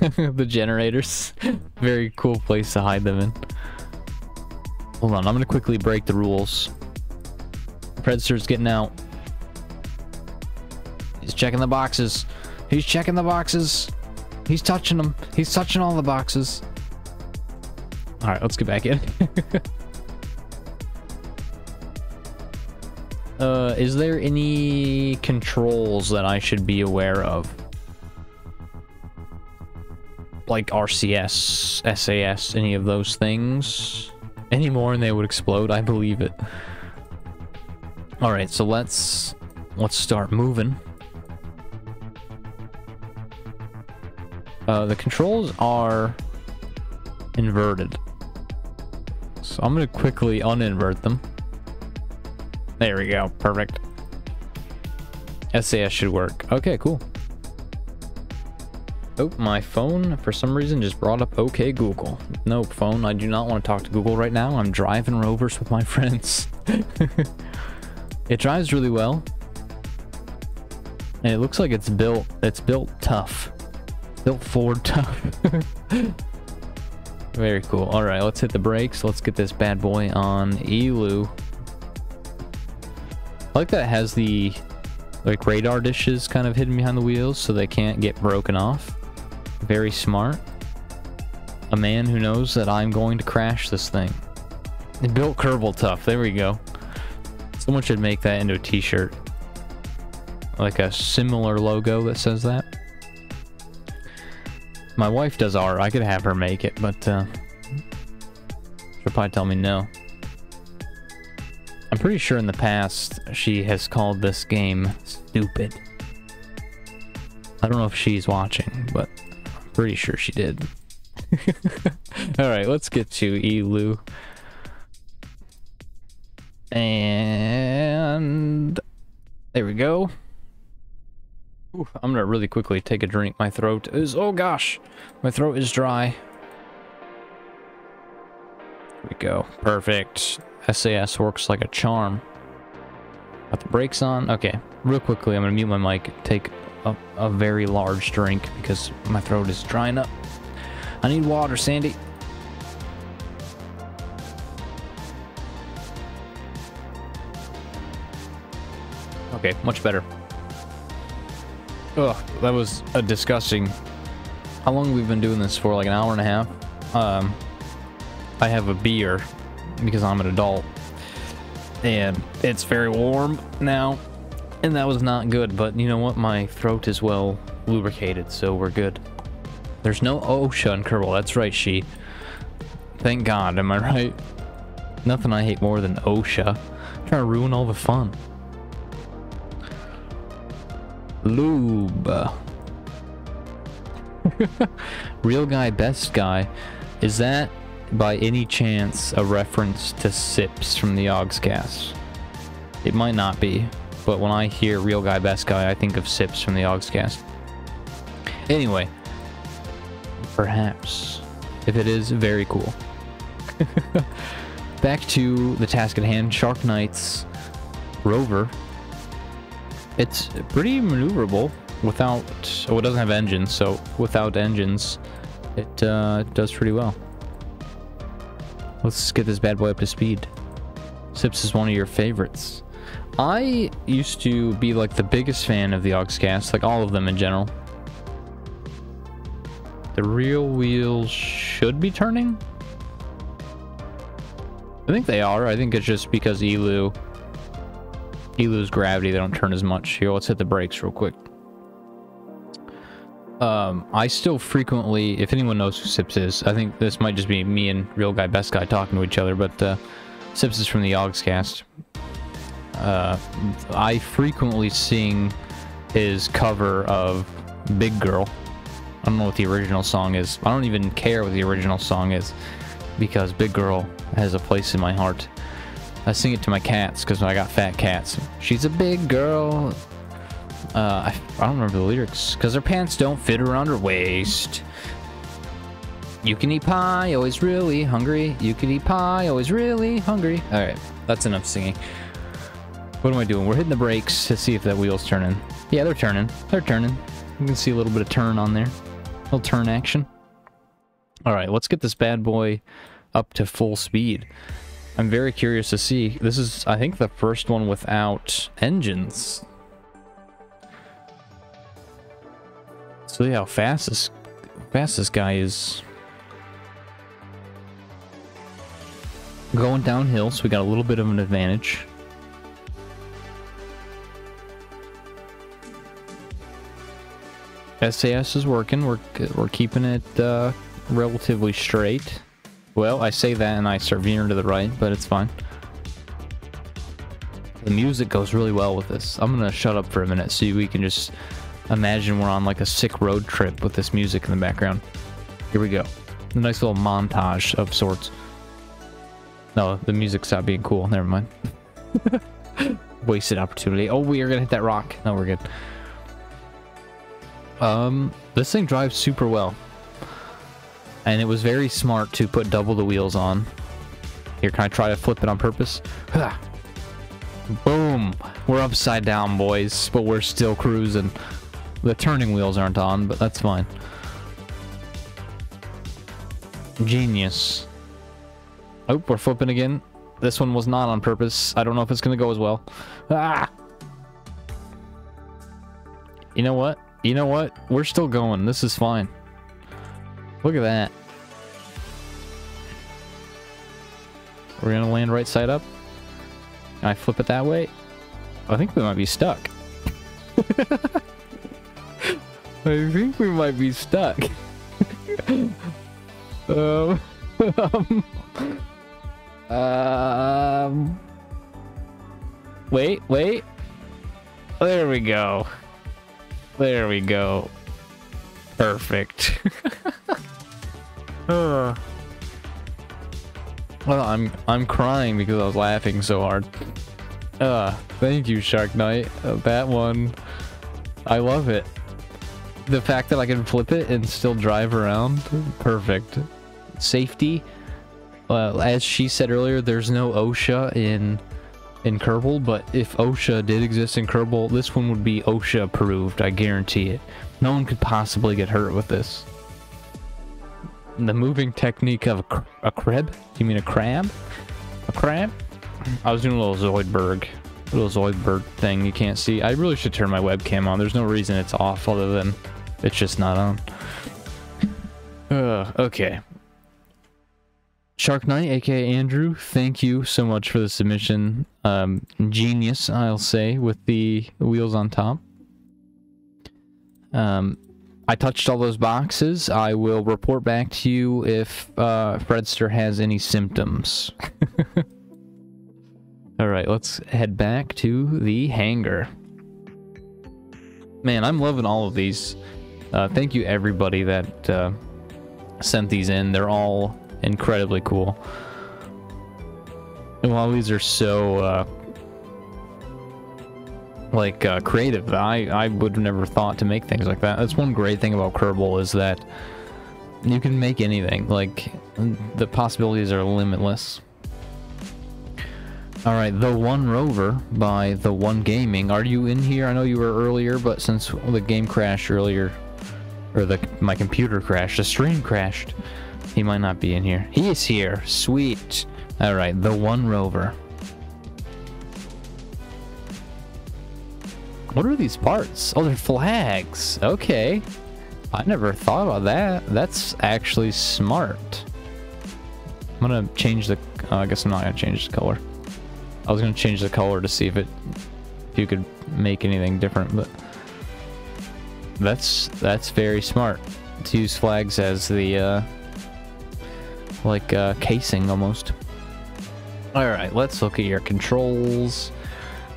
the generators. Very cool place to hide them in. Hold on, I'm gonna quickly break the rules. Predator's getting out. He's checking the boxes. He's checking the boxes. He's touching them. He's touching all the boxes. Alright, let's get back in. Uh, is there any controls that I should be aware of? Like RCS, SAS, any of those things? Any more and they would explode, I believe it. Alright, so let's... Let's start moving. Uh, the controls are inverted. So I'm going to quickly uninvert them. There we go. Perfect. SAS should work. Okay, cool. Oh, my phone, for some reason, just brought up OK Google. No, phone, I do not want to talk to Google right now. I'm driving rovers with my friends. it drives really well. And it looks like it's built, it's built tough. Built Ford tough. Very cool. All right, let's hit the brakes. Let's get this bad boy on Eeloo. I like that it has the like radar dishes kind of hidden behind the wheels so they can't get broken off. Very smart. A man who knows that I'm going to crash this thing. It built Kerbal Tough. There we go. Someone should make that into a t-shirt. Like a similar logo that says that. My wife does art. I could have her make it, but uh, she'll probably tell me no. I'm pretty sure in the past she has called this game stupid. I don't know if she's watching, but pretty sure she did. Alright, let's get to Eeloo. And there we go. Ooh, I'm gonna really quickly take a drink. My throat is, oh gosh, my throat is dry. There we go. Perfect. SAS works like a charm. Got the brakes on. Okay, real quickly, I'm gonna mute my mic, take a, a very large drink because my throat is drying up. I need water, Sandy. Okay, much better. Ugh, that was a disgusting. How long we've been doing this for? Like an hour and a half. Um, I have a beer because I'm an adult, and it's very warm now, and that was not good. But you know what? My throat is well lubricated, so we're good. There's no OSHA in Kerbal. That's right, she. Thank God. Am I right? Nothing I hate more than OSHA. trying to ruin all the fun. Lube. Real guy, best guy. Is that by any chance a reference to Sips from the Yogscast? It might not be, but when I hear real guy, best guy, I think of Sips from the Yogscast. Anyway, perhaps. If it is, very cool. Back to the task at hand, Shark Knight's rover. It's pretty maneuverable without... Oh, it doesn't have engines, so without engines, it uh, does pretty well. Let's get this bad boy up to speed. Sips is one of your favorites. I used to be like the biggest fan of the Yogscast, like all of them in general. The real wheels should be turning? I think they are. I think it's just because Eeloo... Eeloo's gravity, they don't turn as much. Here, let's hit the brakes real quick. Um, I still frequently, if anyone knows who Sips is, I think this might just be me and Real Guy Best Guy talking to each other, but uh, Sips is from the Yogscast. Uh, I frequently sing his cover of Big Girl. I don't know what the original song is. I don't even care what the original song is because Big Girl has a place in my heart. I sing it to my cats because I got fat cats. She's a big girl. Uh, I, I don't remember the lyrics because her pants don't fit around her waist. You can eat pie, always really hungry. You can eat pie, always really hungry. All right, that's enough singing. What am I doing? We're hitting the brakes to see if that wheel's turning. Yeah, they're turning. They're turning. You can see a little bit of turn on there. A little turn action. All right, let's get this bad boy up to full speed. I'm very curious to see. This is, I think, the first one without engines. See how fast this fast this guy is. Going downhill, so we got a little bit of an advantage. SAS is working. We're we're keeping it uh, relatively straight. Well, I say that and I start veering to the right, but it's fine. The music goes really well with this. I'm gonna shut up for a minute so we can just imagine we're on like a sick road trip with this music in the background. Here we go. A nice little montage of sorts. No, the music stopped being cool. Never mind. Wasted opportunity. Oh, we are gonna hit that rock. No, we're good. Um, this thing drives super well. And it was very smart to put double the wheels on. Here, can I try to flip it on purpose? Boom! We're upside down, boys, but we're still cruising. The turning wheels aren't on, but that's fine. Genius. Oh, we're flipping again. This one was not on purpose. I don't know if it's going to go as well. Ah! You know what? You know what? We're still going. This is fine. Look at that. We're going to land right side up. Can I flip it that way? I think we might be stuck. I think we might be stuck. um, um, wait, wait. There we go. There we go. Perfect. uh. Well, I'm I'm crying because I was laughing so hard. Uh, thank you, Shark Knight. Uh, that one, I love it. The fact that I can flip it and still drive around, perfect. Safety, uh, as she said earlier, there's no OSHA in in Kerbal, but if OSHA did exist in Kerbal, this one would be OSHA approved. I guarantee it. No one could possibly get hurt with this. The moving technique of a, cr a? You mean a crab? A crab? I was doing a little Zoidberg. A little Zoidberg thing you can't see. I really should turn my webcam on. There's no reason it's off other than it's just not on. Uh, okay. Shark Knight, aka Andrew, thank you so much for the submission. Um, genius, I'll say, with the wheels on top. Um, I touched all those boxes. I will report back to you if uh, Fredster has any symptoms. all right, let's head back to the hangar. Man, I'm loving all of these. Uh, thank you everybody that uh, sent these in. They're all incredibly cool. And while these are so uh, like uh, creative, I I would have never thought to make things like that. That's one great thing about Kerbal is that you can make anything. Like the possibilities are limitless. All right, The One Rover by The One Gaming. Are you in here? I know you were earlier, but since the game crashed earlier, or the my computer crashed, the stream crashed, he might not be in here. He is here. Sweet. All right, The One Rover. What are these parts? Oh, they're flags. Okay. I never thought about that. That's actually smart. I'm gonna change the... Uh, I guess I'm not gonna change the color. I was gonna change the color to see if it... If you could make anything different, but... That's... That's very smart. To use flags as the, uh... Like, uh, casing, almost. Alright, let's look at your controls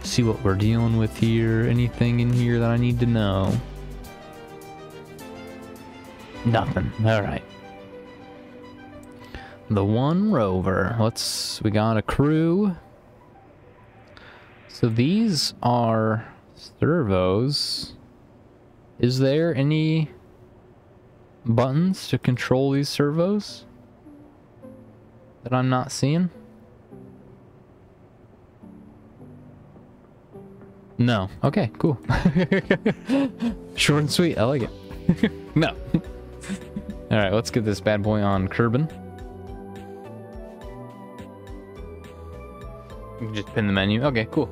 see what we're dealing with here. Anything in here that I need to know? Nothing. All right. The one rover. Let's, we got a crew. So these are servos. Is there any buttons to control these servos that I'm not seeing? No. Okay, cool. Short and sweet. I like it. no. All right, let's get this bad boy on Kerbin. Just pin the menu. Okay, cool.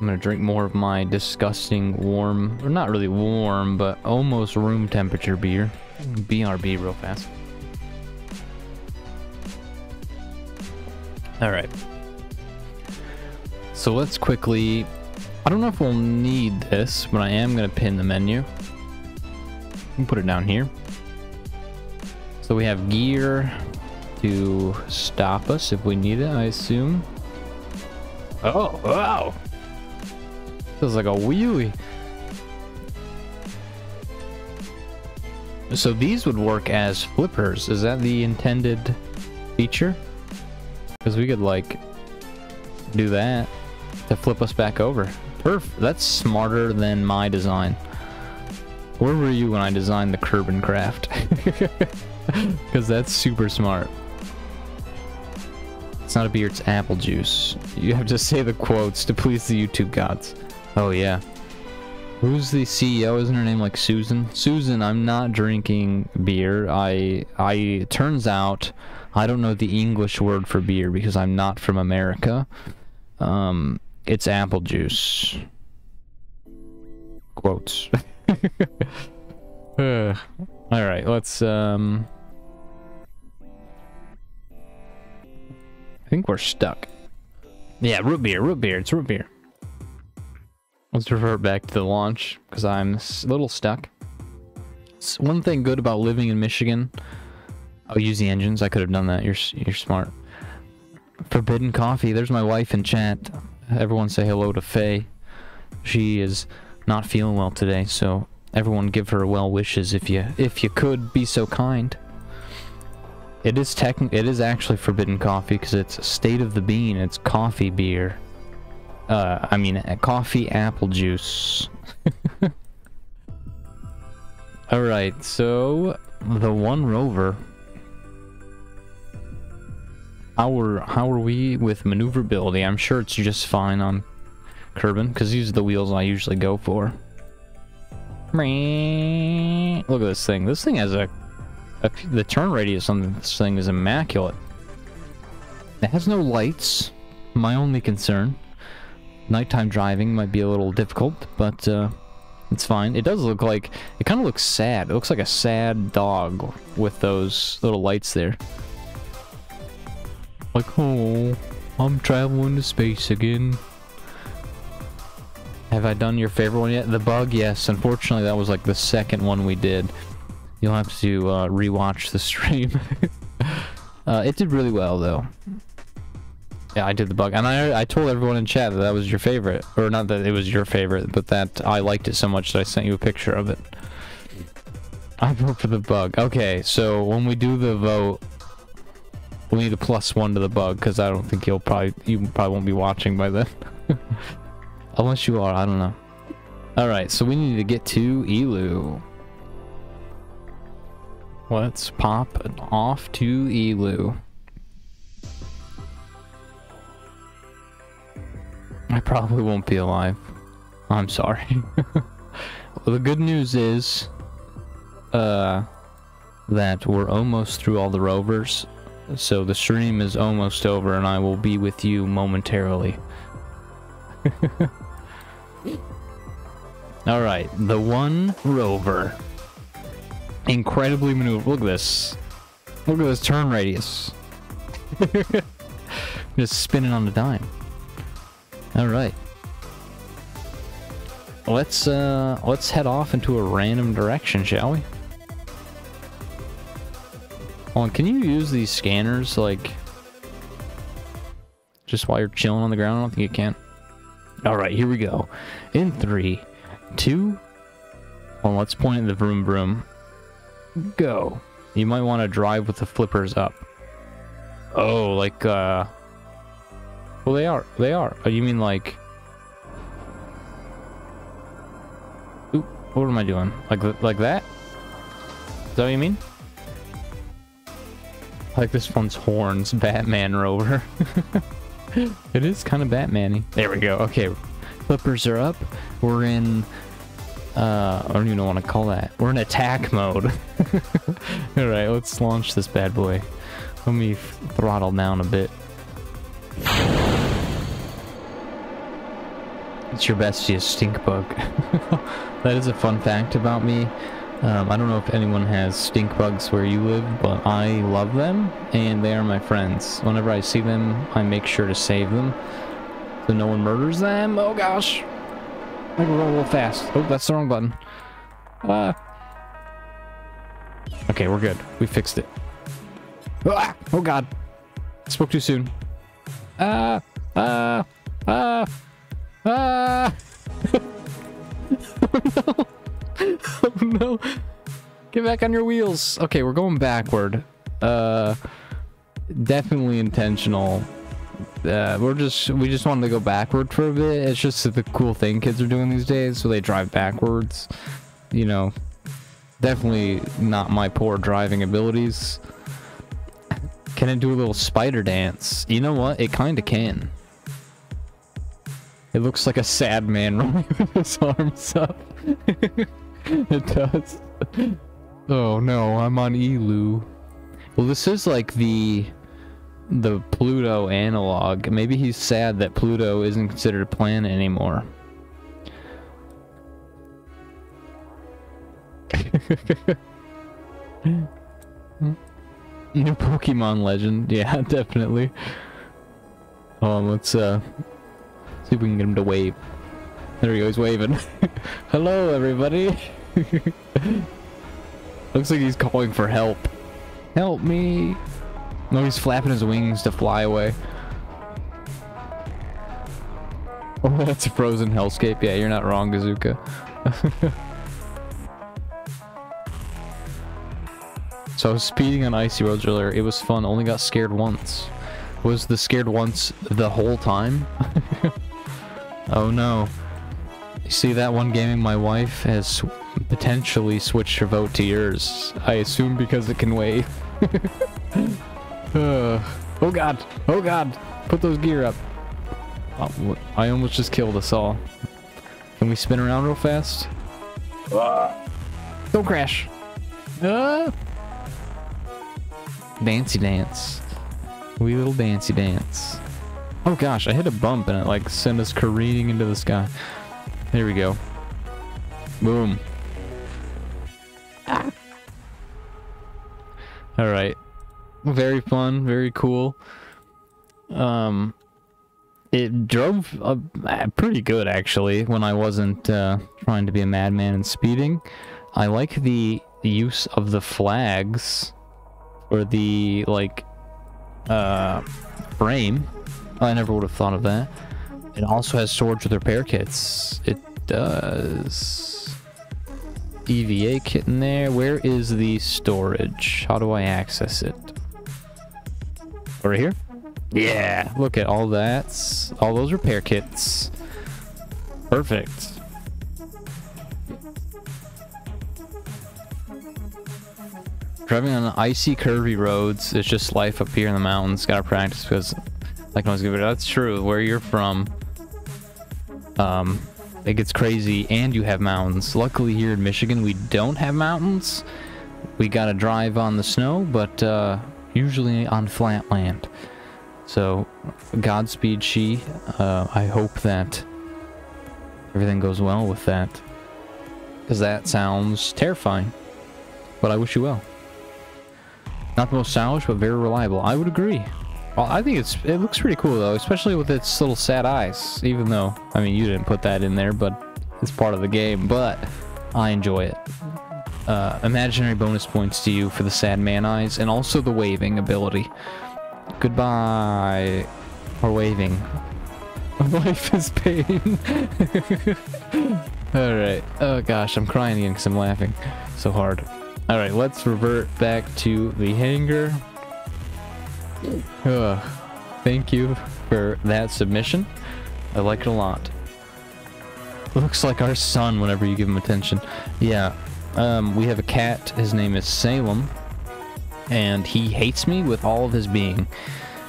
I'm gonna drink more of my disgusting warm, or not really warm, but almost room temperature beer. BRB real fast. All right. So let's quickly, I don't know if we'll need this, but I am to pin the menu. Put it down here. So we have gear to stop us if we need it, I assume. Oh, wow. Feels like a wheelie. So these would work as flippers. Is that the intended feature? Because we could like do that to flip us back over. Perf, that's smarter than my design. Where were you when I designed the curb and Craft? Because that's super smart. It's not a beer, it's apple juice. You have to say the quotes to please the YouTube gods. Oh yeah. Who's the CEO? Isn't her name like Susan? Susan, I'm not drinking beer. I I turns out I don't know the English word for beer because I'm not from America. Um it's apple juice. Quotes. all right, let's um I think we're stuck. Yeah, root beer, root beer, it's root beer. Let's revert back to the launch because I'm a little stuck. It's one thing good about living in Michigan. I'll use the engines. I could have done that. You're you're smart. Forbidden coffee. There's my wife in chat. Everyone say hello to Faye. She is not feeling well today, so everyone give her well wishes if you if you could be so kind. It is tech. It is actually forbidden coffee because it's state of the bean. It's coffee beer. Uh, I mean, coffee apple juice. All right, so the one rover. How are how are we with maneuverability? I'm sure it's just fine on Kerbin because these are the wheels I usually go for. Look at this thing. This thing has a, a the turn radius on this thing is immaculate. It has no lights. My only concern. Nighttime driving might be a little difficult, but uh, it's fine. It does look like... It kind of looks sad. It looks like a sad dog with those little lights there. Like, oh, I'm traveling to space again. Have I done your favorite one yet? The bug, yes. Unfortunately, that was like the second one we did. You'll have to uh, rewatch the stream. uh, it did really well, though. Yeah, I did the bug, and I I told everyone in chat that that was your favorite, or not that it was your favorite, but that I liked it so much that I sent you a picture of it. I vote for the bug. Okay, so when we do the vote, we need a plus one to the bug because I don't think you'll probably you probably won't be watching by then, unless you are. I don't know. All right, so we need to get to Eeloo. Let's pop off to Eeloo. I probably won't be alive. I'm sorry. well, the good news is, uh, that we're almost through all the rovers. So the stream is almost over and I will be with you momentarily. Alright, the one rover. Incredibly maneuverable. Look at this. Look at this turn radius. Just spinning on the dime. All right. Let's uh let's head off into a random direction, shall we? Hold on, can you use these scanners like just while you're chilling on the ground? I don't think you can. All right, here we go. In three, two. Well, let's point at the vroom vroom. Go. You might want to drive with the flippers up. Oh, like uh well, they are. They are. Oh, you mean like... Ooh, what am I doing? Like, like that? Is that what you mean? Like this one's horns, Batman rover. it is kind of Batman-y. There we go. Okay, flippers are up. We're in... Uh, I don't even know what to call that. We're in attack mode. Alright, let's launch this bad boy. Let me throttle down a bit. It's your bestie, stink bug. that is a fun fact about me. Um, I don't know if anyone has stink bugs where you live, but I love them, and they are my friends. Whenever I see them, I make sure to save them, so no one murders them. Oh gosh! I can roll a little fast. Oh, that's the wrong button. Ah. Okay, we're good. We fixed it. Ah! Oh god. Spoke too soon. Ah! Ah! Ah! Ah! oh no! Oh no! Get back on your wheels! Okay, we're going backward. Uh, definitely intentional. Uh, we're just we just wanted to go backward for a bit. It's just the cool thing kids are doing these days, so they drive backwards. You know, definitely not my poor driving abilities. Can it do a little spider dance? You know what? It kind of can. It looks like a sad man rolling with his arms up. it does. Oh no, I'm on Eeloo. Well, this is like the the Pluto analog. Maybe he's sad that Pluto isn't considered a planet anymore. New Pokemon legend. Yeah, definitely. Um, let's uh See if we can get him to wave. There he goes, waving. Hello, everybody. Looks like he's calling for help. Help me. No, he's flapping his wings to fly away. Oh, that's a frozen hellscape. Yeah, you're not wrong, Gazuka. so I was speeding on icy roads earlier. It was fun. Only got scared once. Was the scared once the whole time? Oh no. You see that one gaming my wife has potentially switched her vote to yours. I assume because it can wave. uh, oh god. Oh god. Put those gear up. Oh, I almost just killed us all. Can we spin around real fast? Don't crash. Uh. Dancy dance. Wee little dancy dance. Oh gosh, I hit a bump and it like sent us careening into the sky. There we go. Boom. Ah. All right. Very fun, very cool. Um, it drove uh, pretty good actually when I wasn't uh, trying to be a madman and speeding. I like the use of the flags or the like uh, frame. I never would have thought of that. It also has storage with repair kits. It does. EVA kit in there. Where is the storage? How do I access it? Over here? Yeah, look at all that. All those repair kits. Perfect. Driving on icy, curvy roads, it's just life up here in the mountains. Gotta practice because, like I was giving, that's true. Where you're from, um, it gets crazy, and you have mountains. Luckily, here in Michigan, we don't have mountains. We gotta drive on the snow, but uh, usually on flat land. So, Godspeed, she. Uh, I hope that everything goes well with that, because that sounds terrifying. But I wish you well. Not the most stylish, but very reliable. I would agree. Well, I think it's it looks pretty cool though, especially with its little sad eyes. Even though, I mean, you didn't put that in there, but it's part of the game. But I enjoy it. Uh, imaginary bonus points to you for the sad man eyes and also the waving ability. Goodbye. Or waving. Life is pain. Alright. Oh gosh, I'm crying again because I'm laughing so hard. Alright, let's revert back to the hangar. Thank you for that submission. I like it a lot. Looks like our son whenever you give him attention. Yeah. Um, we have a cat. His name is Salem. And he hates me with all of his being.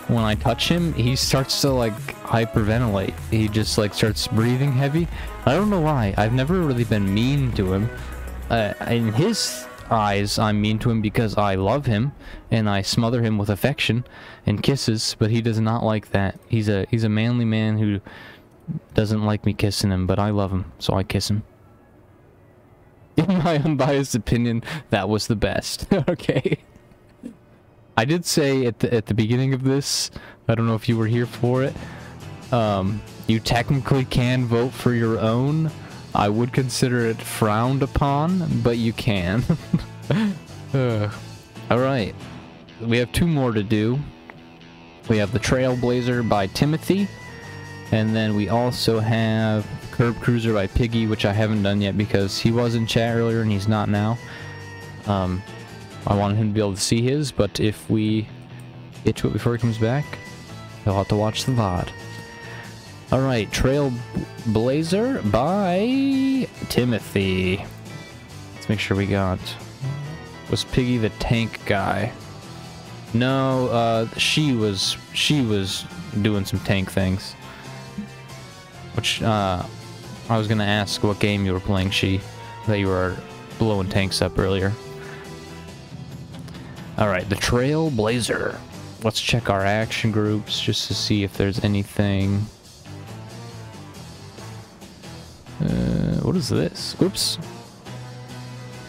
When I touch him, he starts to like hyperventilate. He just like starts breathing heavy. I don't know why. I've never really been mean to him. Uh, in his eyes, I'm mean to him because I love him and I smother him with affection and kisses, but he does not like that. He's a he's a manly man who doesn't like me kissing him, but I love him, so I kiss him. In my unbiased opinion, that was the best. okay. I did say at the at the beginning of this, I don't know if you were here for it. Um, you technically can vote for your own I would consider it frowned upon, but you can. uh, Alright. We have two more to do. We have The Trailblazer by Timothy. And then we also have Curb Cruiser by Piggy, which I haven't done yet because he was in chat earlier and he's not now. Um, I wanted him to be able to see his, but if we get to it before he comes back, he'll have to watch the VOD. Alright, Trailblazer by Timothy. Let's make sure we got... Was Piggy the tank guy? No, uh, she was, she was doing some tank things. Which, uh, I was gonna ask what game you were playing, she, that you were blowing tanks up earlier. Alright, the Trailblazer. Let's check our action groups just to see if there's anything uh, what is this? Oops.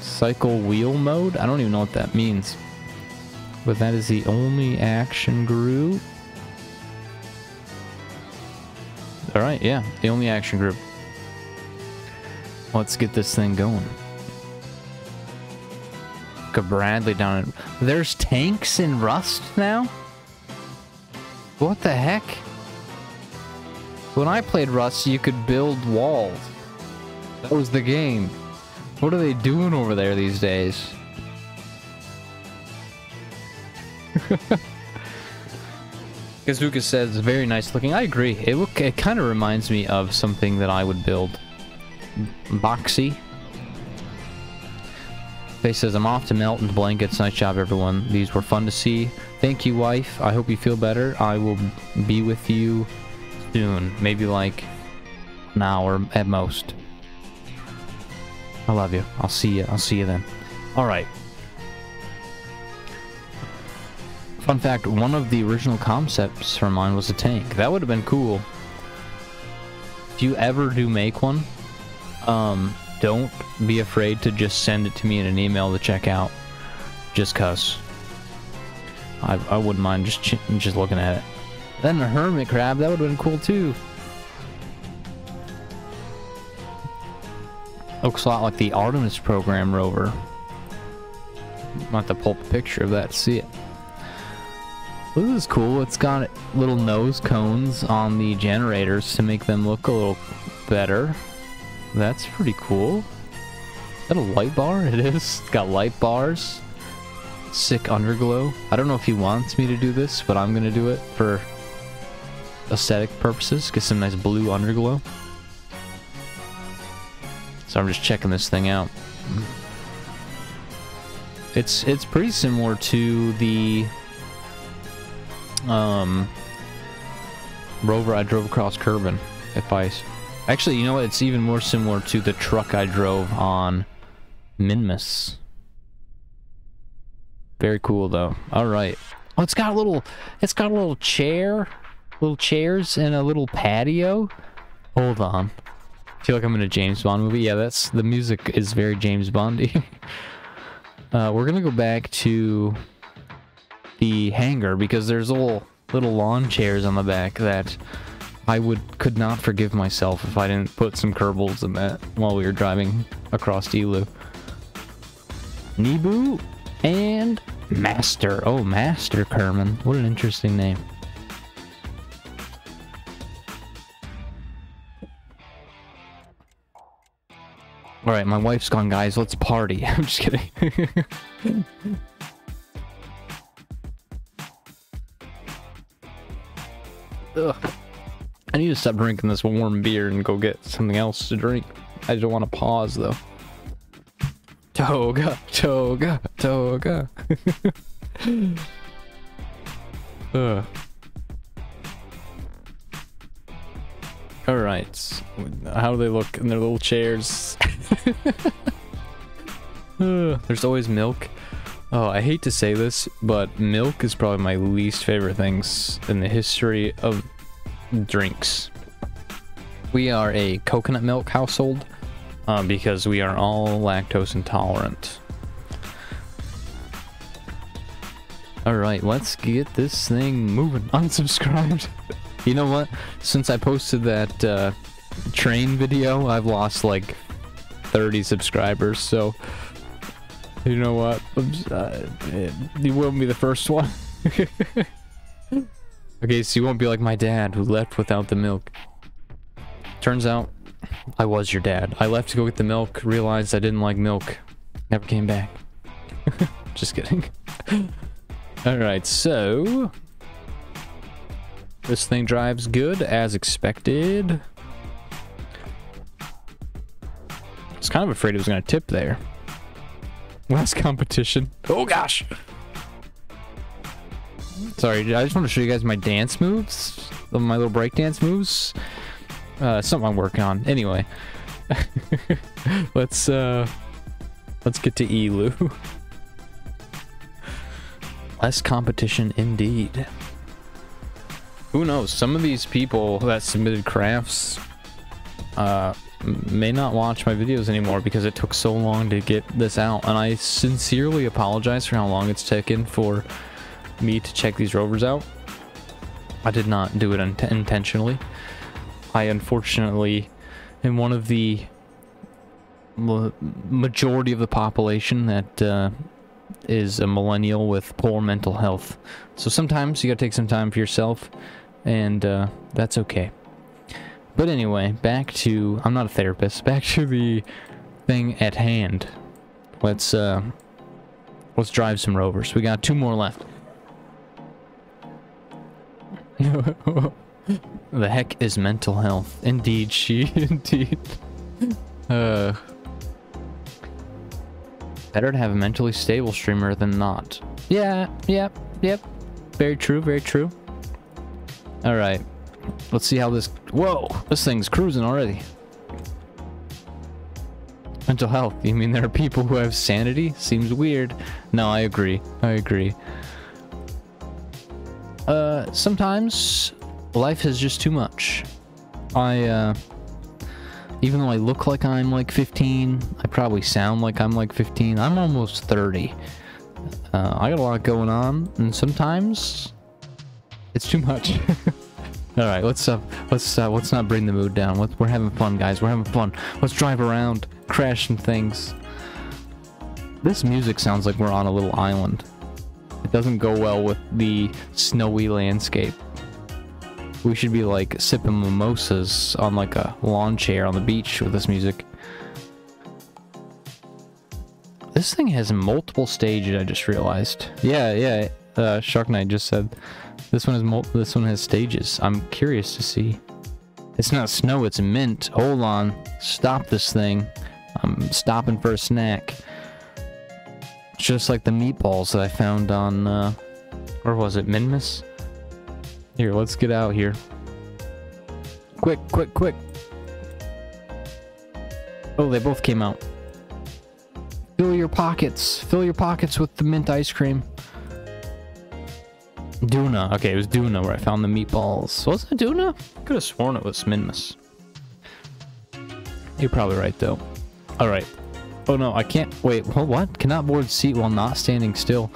Cycle wheel mode? I don't even know what that means. But that is the only action group. Alright, yeah, the only action group. Let's get this thing going. At Bradley down. There's tanks in Rust now? What the heck? When I played Rust, you could build walls. That was the game. What are they doing over there these days? Lucas says very nice looking. I agree. It look it kind of reminds me of something that I would build. Boxy. Faye says, I'm off to melt into blankets. Nice job, everyone. These were fun to see. Thank you, wife. I hope you feel better. I will be with you soon. Maybe like an hour at most. I love you. I'll see you. I'll see you then. All right. Fun fact, one of the original concepts for mine was a tank. That would have been cool. If you ever do make one, um, don't be afraid to just send it to me in an email to check out. Just cuz. I, I wouldn't mind just just looking at it. Then a hermit crab, that would have been cool too. Looks a lot like the Artemis program rover. Might have to pull up a picture of that to see it. This is cool. It's got little nose cones on the generators to make them look a little better. That's pretty cool. Is that a light bar? It is. It's got light bars. Sick underglow. I don't know if he wants me to do this, but I'm going to do it for aesthetic purposes. Get some nice blue underglow. So I'm just checking this thing out. It's it's pretty similar to the um, rover I drove across Kerbin. If I actually, you know what? It's even more similar to the truck I drove on Minmus. Very cool though. All right. Oh, it's got a little. It's got a little chair, little chairs, and a little patio. Hold on. I feel like I'm in a James Bond movie. Yeah, that's the music is very James Bondy. uh, we're gonna go back to the hangar because there's little little lawn chairs on the back that I would could not forgive myself if I didn't put some Kerbals in that while we were driving across Eeloo. Nebu and Master. Oh, Master Kerman. What an interesting name. Alright, my wife's gone, guys. Let's party. I'm just kidding. Ugh. I need to stop drinking this warm beer and go get something else to drink. I don't want to pause though. Toga, toga, toga. Ugh. All right. How do they look in their little chairs? There's always milk. Oh, I hate to say this, but milk is probably my least favorite things in the history of drinks. We are a coconut milk household uh, because we are all lactose intolerant. Alright, let's get this thing moving. Unsubscribed. You know what? Since I posted that uh, train video, I've lost like 30 subscribers, so you know what? Uh, you won't be the first one. okay, so you won't be like my dad who left without the milk. Turns out, I was your dad. I left to go get the milk, realized I didn't like milk. Never came back. Just kidding. Alright, so... This thing drives good, as expected. I was kind of afraid it was going to tip there. Last competition. Oh gosh. Sorry, I just want to show you guys my dance moves. My little breakdance moves. Uh, something I'm working on. Anyway. let's, uh... Let's get to Eeloo. Less competition indeed. Who knows? Some of these people that submitted crafts, uh, may not watch my videos anymore because it took so long to get this out. And I sincerely apologize for how long it's taken for me to check these rovers out. I did not do it intentionally. I unfortunately am one of the majority of the population that uh, is a millennial with poor mental health. So sometimes you gotta take some time for yourself, and uh, that's okay. But anyway, back to... I'm not a therapist. Back to the thing at hand. Let's, uh... Let's drive some rovers. We got two more left. the heck is mental health? Indeed, she... Indeed. Uh... Better to have a mentally stable streamer than not. Yeah, yep, yep. Very true, very true. Alright. Let's see how this... Whoa! This thing's cruising already. Mental health. You mean there are people who have sanity? Seems weird. No, I agree. I agree. Uh, sometimes life is just too much. I, uh... Even though I look like I'm like 15, I probably sound like I'm like 15. I'm almost 30. Uh, I got a lot going on, and sometimes it's too much. All right, let's uh, let's uh, let's not bring the mood down. Let's, we're having fun, guys. We're having fun. Let's drive around, crash some things. This music sounds like we're on a little island. It doesn't go well with the snowy landscape. We should be like sipping mimosas on like a lawn chair on the beach with this music. This thing has multiple stages, I just realized. Yeah, yeah, uh, Shark Knight just said this one mul this one has stages. I'm curious to see. It's not snow, it's mint. Hold on. Stop this thing. I'm stopping for a snack. Just like the meatballs that I found on, uh, or was it Minmus? Here, let's get out here. Quick, quick, quick. Oh, they both came out. Fill your pockets. Fill your pockets with the mint ice cream. Duna. Okay, it was Duna where I found the meatballs. Was it Duna? Could have sworn it was Minmus. You're probably right, though. Alright. Oh no, I can't- wait, well, what? Cannot board seat while not standing still.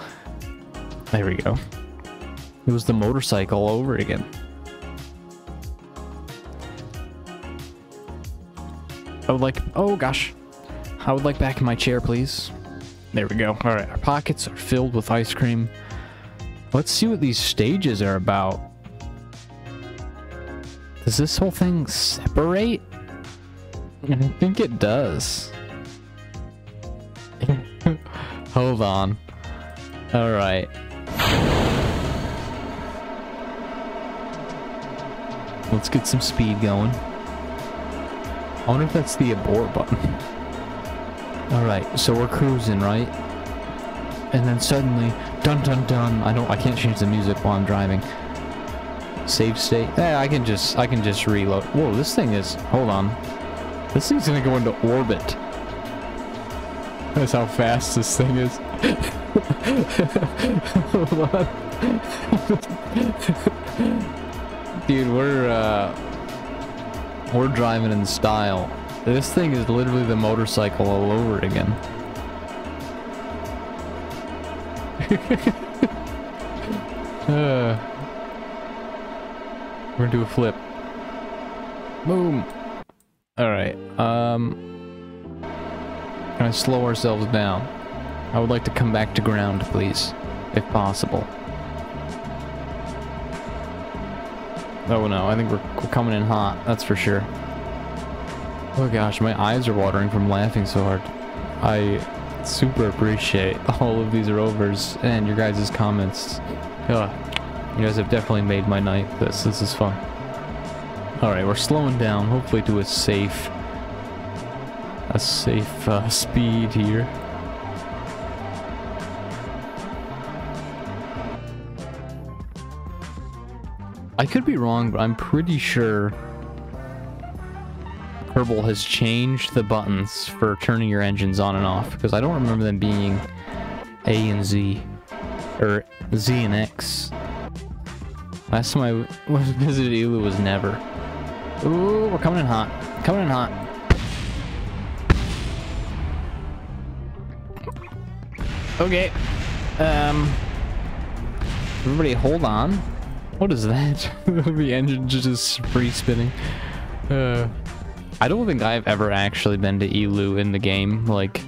There we go. It was the motorcycle all over again. I would like- oh gosh. I would like back in my chair, please. There we go. Alright, our pockets are filled with ice cream. Let's see what these stages are about. Does this whole thing separate? I think it does. Hold on. Alright. Let's get some speed going. I wonder if that's the abort button. Alright, so we're cruising, right? And then suddenly, dun dun dun, I don't I can't change the music while I'm driving. Save state. Yeah, I can just I can just reload. Whoa, this thing is hold on. This thing's gonna go into orbit. That's how fast this thing is. hold on. Dude, we're uh we're driving in style. This thing is literally the motorcycle all over again. uh, we're gonna do a flip. Boom. Alright, um... Gonna slow ourselves down. I would like to come back to ground, please. If possible. Oh no, I think we're, we're coming in hot, that's for sure. Oh gosh, my eyes are watering from laughing so hard. I super appreciate all of these rovers and your guys' comments. Ugh. You guys have definitely made my night. This this is fun. Alright, we're slowing down, hopefully to a safe a safe uh, speed here. I could be wrong, but I'm pretty sure Kerbal has changed the buttons for turning your engines on and off because I don't remember them being A and Z or Z and X. Last time I was visited Eeloo was never. Ooh, we're coming in hot. Coming in hot. Okay. Um. Everybody, hold on. What is that? the engine just free spinning. Uh. I don't think I've ever actually been to Eeloo in the game, like,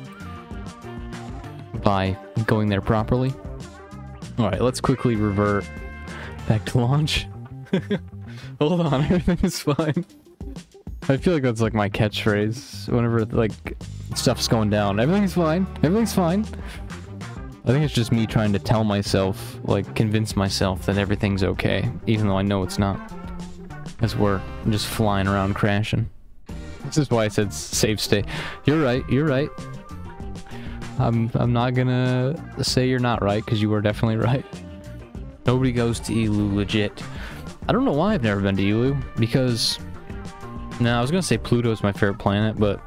by going there properly. Alright, let's quickly revert back to launch. Hold on, everything is fine. I feel like that's like my catchphrase whenever, like, stuff's going down. Everything's fine. Everything's fine. I think it's just me trying to tell myself, like, convince myself that everything's okay, even though I know it's not. As we're just flying around crashing. This is why I said save state. You're right, you're right. I'm I'm not gonna say you're not right because you were definitely right. Nobody goes to Eeloo legit. I don't know why I've never been to Eeloo because no, I was gonna say Pluto's my favorite planet, but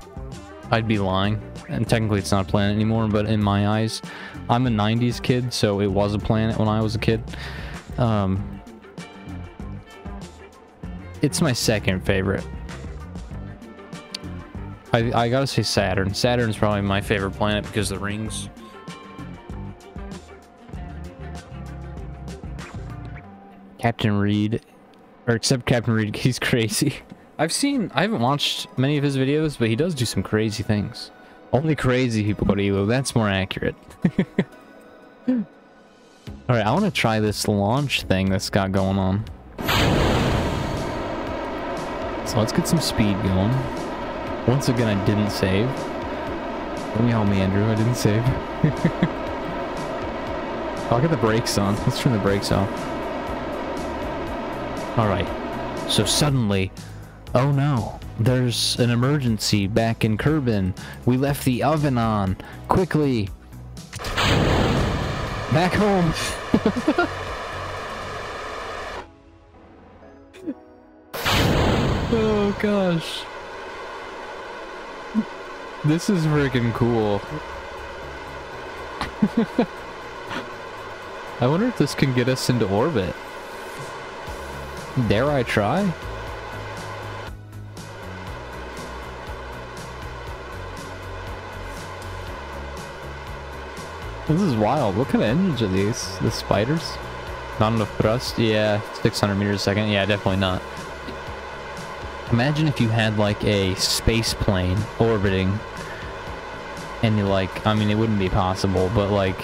I'd be lying. And technically it's not a planet anymore, but in my eyes, I'm a 90s kid, so it was a planet when I was a kid. Um, it's my second favorite. I, I gotta say Saturn. Saturn's probably my favorite planet because of the rings. Captain Reed, or except Captain Reed, he's crazy. I've seen, I haven't watched many of his videos, but he does do some crazy things. Only crazy people go to Eeloo. That's more accurate. Alright, I want to try this launch thing that's got going on. So let's get some speed going. Once again, I didn't save. Let me help me, Andrew. I didn't save. I'll get the brakes on. Let's turn the brakes off. Alright. So suddenly... Oh no. There's an emergency back in Kerbin. We left the oven on. Quickly. Back home. oh gosh. This is freaking cool. I wonder if this can get us into orbit. Dare I try? This is wild. What kind of engines are these? The spiders? Not enough thrust? Yeah, 600 meters a second. Yeah, definitely not. Imagine if you had like a space plane orbiting and you like, I mean, it wouldn't be possible, but like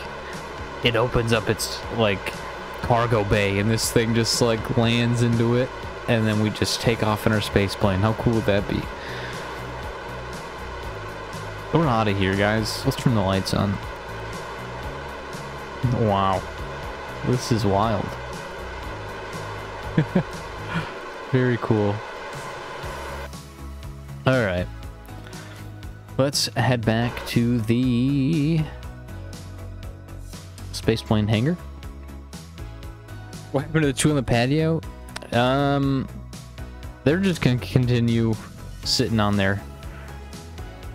it opens up its like cargo bay and this thing just like lands into it and then we just take off in our space plane. How cool would that be? We're out of here, guys. Let's turn the lights on. Wow. This is wild. Very cool. Alright. Let's head back to the spaceplane hangar. What happened to the two on the patio? Um, they're just gonna continue sitting on their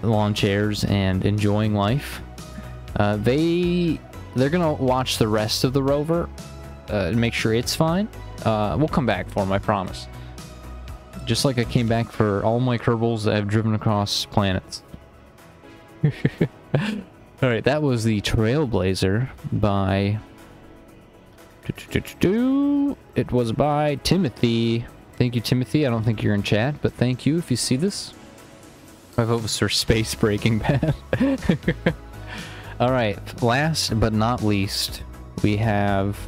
lawn chairs and enjoying life. Uh, they they're gonna watch the rest of the rover uh, and make sure it's fine. Uh, we'll come back for them, I promise. Just like I came back for all my Kerbals that I've driven across planets. Alright, that was the Trailblazer by... It was by Timothy. Thank you, Timothy. I don't think you're in chat, but thank you if you see this. My vote was for Space Breaking Bad. Alright, last but not least, we have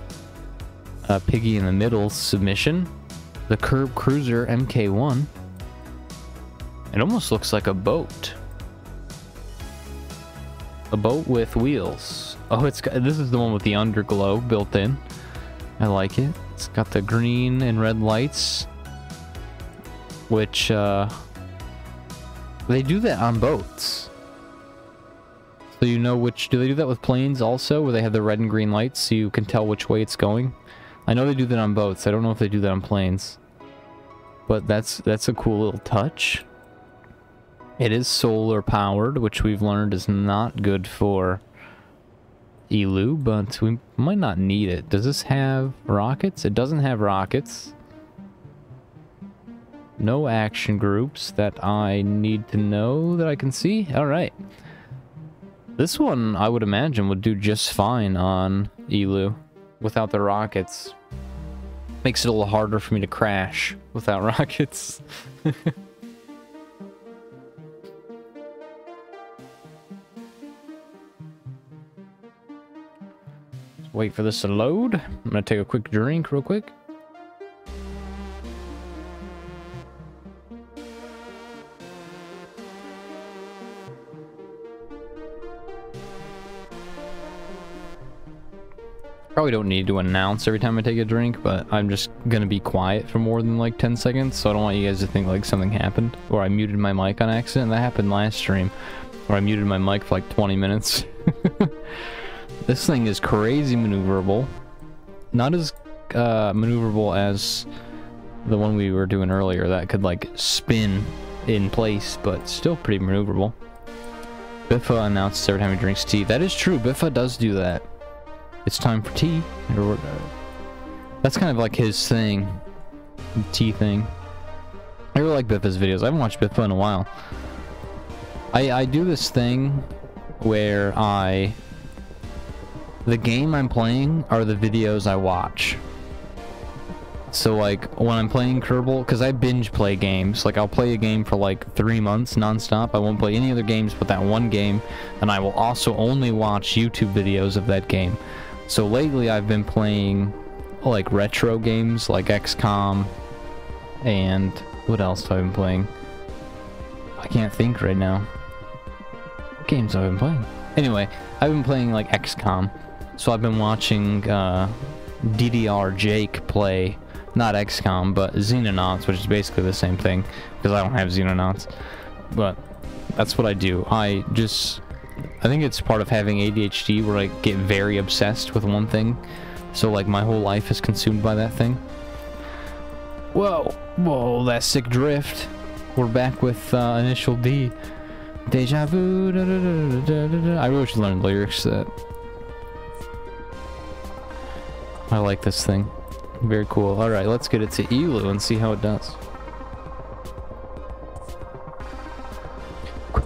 a Piggy in the Middle submission. The Curb Cruiser MK1. It almost looks like a boat. A boat with wheels. Oh, it's got, this is the one with the underglow built in. I like it. It's got the green and red lights. Which, uh... They do that on boats. So you know which... Do they do that with planes also, where they have the red and green lights so you can tell which way it's going? I know they do that on boats. I don't know if they do that on planes. But that's that's a cool little touch. It is solar powered, which we've learned is not good for Eeloo, but we might not need it. Does this have rockets? It doesn't have rockets. No action groups that I need to know that I can see. All right. This one, I would imagine, would do just fine on Eeloo without the rockets. Makes it a little harder for me to crash without rockets. Wait for this to load. I'm gonna take a quick drink real quick. Probably don't need to announce every time I take a drink, but I'm just gonna be quiet for more than like 10 seconds, so I don't want you guys to think like something happened, or I muted my mic on accident. That happened last stream, where I muted my mic for like 20 minutes. this thing is crazy maneuverable. Not as uh, maneuverable as the one we were doing earlier that could like spin in place, but still pretty maneuverable. Biffa announced every time he drinks tea. That is true. Biffa does do that. It's time for tea. That's kind of like his thing. Tea thing. I really like Biffa's videos. I haven't watched Biffa in a while. I, I do this thing where I... The game I'm playing are the videos I watch. So like when I'm playing Kerbal, because I binge play games, like I'll play a game for like three months nonstop. I won't play any other games but that one game, and I will also only watch YouTube videos of that game. So lately I've been playing like retro games like XCOM and what else have I been playing? I can't think right now. What games have I been playing? Anyway, I've been playing like XCOM. So I've been watching uh, DDR Jake play not XCOM, but Xenonauts, which is basically the same thing, because I don't have Xenonauts. But that's what I do. I just, I think it's part of having ADHD where I get very obsessed with one thing. So like my whole life is consumed by that thing. Whoa, whoa, that sick drift. We're back with uh, Initial D. Deja vu. Da, da, da, I really should learn lyrics that. I like this thing. Very cool. Alright, let's get it to Eeloo and see how it does.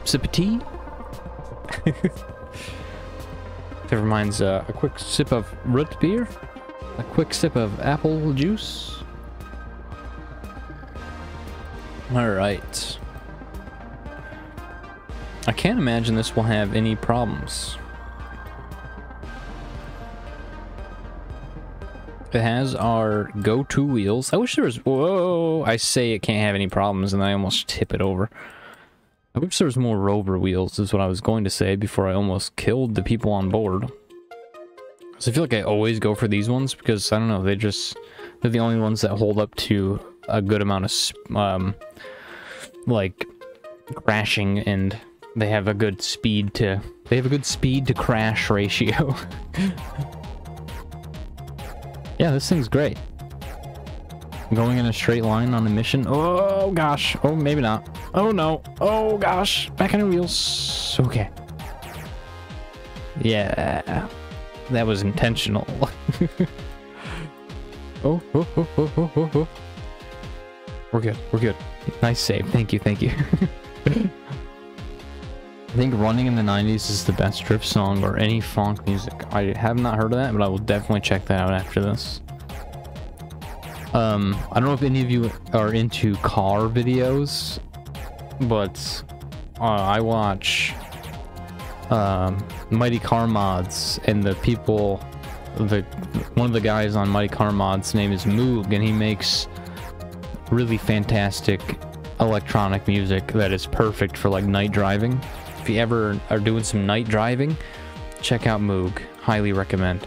Sip of tea. Never mind's uh, a quick sip of root beer. A quick sip of apple juice. Alright. I can't imagine this will have any problems. It has our go-to wheels. I wish there was... Whoa! I say it can't have any problems, and I almost tip it over. I wish there was more rover wheels, is what I was going to say before I almost killed the people on board. So I feel like I always go for these ones, because, I don't know, they just... They're the only ones that hold up to a good amount of, um... Like, crashing, and they have a good speed to... They have a good speed to crash ratio. Yeah, this thing's great. Going in a straight line on a mission. Oh, gosh. Oh, maybe not. Oh, no. Oh, gosh. Back on the wheels. Okay. Yeah. That was intentional. oh, oh, oh, oh, oh, oh, oh. We're good. We're good. Nice save. Thank you. Thank you. I think Running in the 90s is the best drift song or any funk music. I have not heard of that, but I will definitely check that out after this. Um, I don't know if any of you are into car videos, but uh, I watch um, Mighty Car Mods, and the people, the one of the guys on Mighty Car Mods' name is Moog, and he makes really fantastic electronic music that is perfect for like night driving if you ever are doing some night driving, check out Moog. Highly recommend.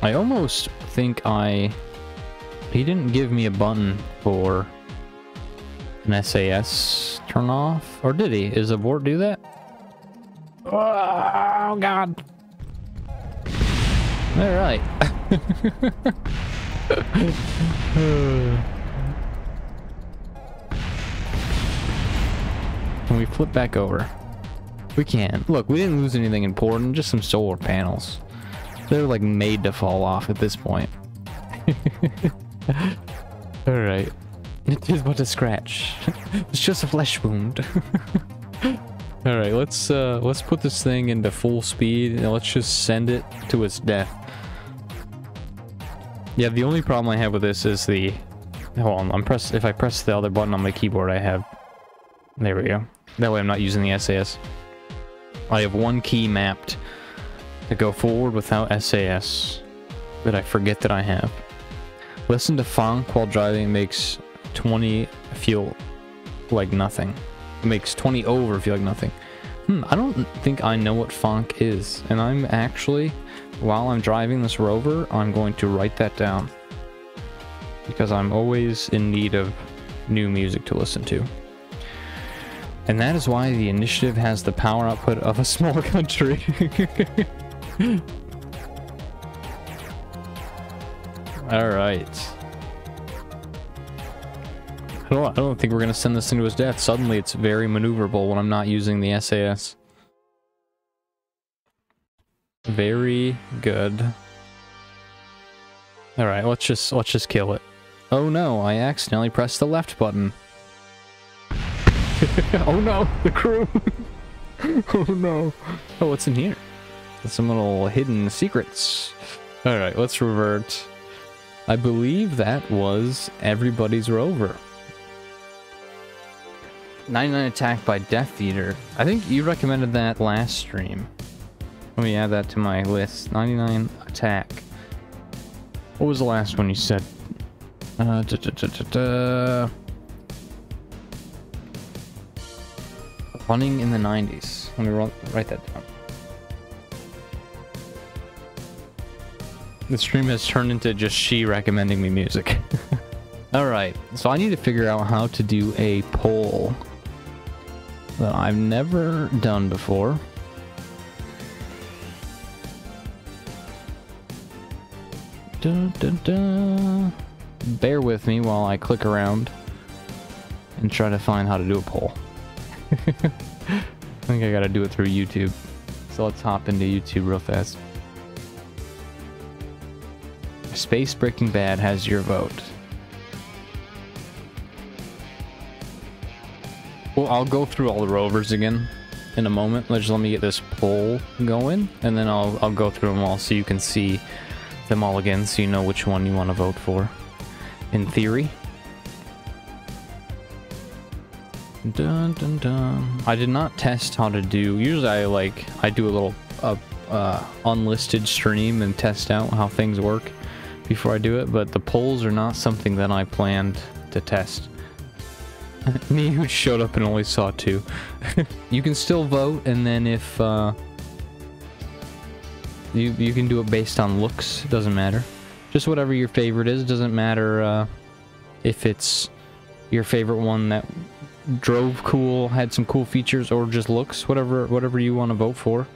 I almost think I... He didn't give me a button for an SAS turn off. Or did he? Is abort do that? Oh, God. All right. Can we flip back over? We can. Look, we didn't lose anything important, just some solar panels. They're like made to fall off at this point. Alright. It is but a scratch. it's just a flesh wound. Alright, let's uh let's put this thing into full speed and let's just send it to its death. Yeah, the only problem I have with this is the hold on, I'm press if I press the other button on my keyboard I have there we go. That way I'm not using the SAS. I have one key mapped to go forward without SAS that I forget that I have. Listen to funk while driving makes 20 feel like nothing. It makes 20 over feel like nothing. Hmm, I don't think I know what funk is. And I'm actually, while I'm driving this rover, I'm going to write that down. Because I'm always in need of new music to listen to. And that is why the initiative has the power output of a small country. All right. I don't, I don't think we're going to send this into his death. Suddenly it's very maneuverable when I'm not using the SAS. Very good. All right, let's just let's just kill it. Oh no, I accidentally pressed the left button. oh no, the crew. oh no. Oh, what's in here? Some little hidden secrets. All right, let's revert. I believe that was everybody's rover. 99 attack by Death Eater. I think you recommended that last stream. Let me add that to my list. 99 attack. What was the last one you said? Uh, da, da, da, Running in the 90s. Let me write that down. The stream has turned into just she recommending me music. Alright, so I need to figure out how to do a poll that I've never done before. Dun, dun, dun. Bear with me while I click around and try to find how to do a poll. I think I gotta do it through YouTube. So let's hop into YouTube real fast. Space Breaking Bad has your vote. Well, I'll go through all the rovers again in a moment. Let's let me get this poll going, and then I'll I'll go through them all so you can see them all again, so you know which one you want to vote for. In theory. Dun dun dun. I did not test how to do. Usually, I like I do a little uh, uh, unlisted stream and test out how things work before I do it. But the polls are not something that I planned to test. Me who showed up and only saw two. you can still vote, and then if uh, you you can do it based on looks. It doesn't matter. Just whatever your favorite is. It doesn't matter uh, if it's your favorite one that drove cool, had some cool features, or just looks. Whatever whatever you want to vote for,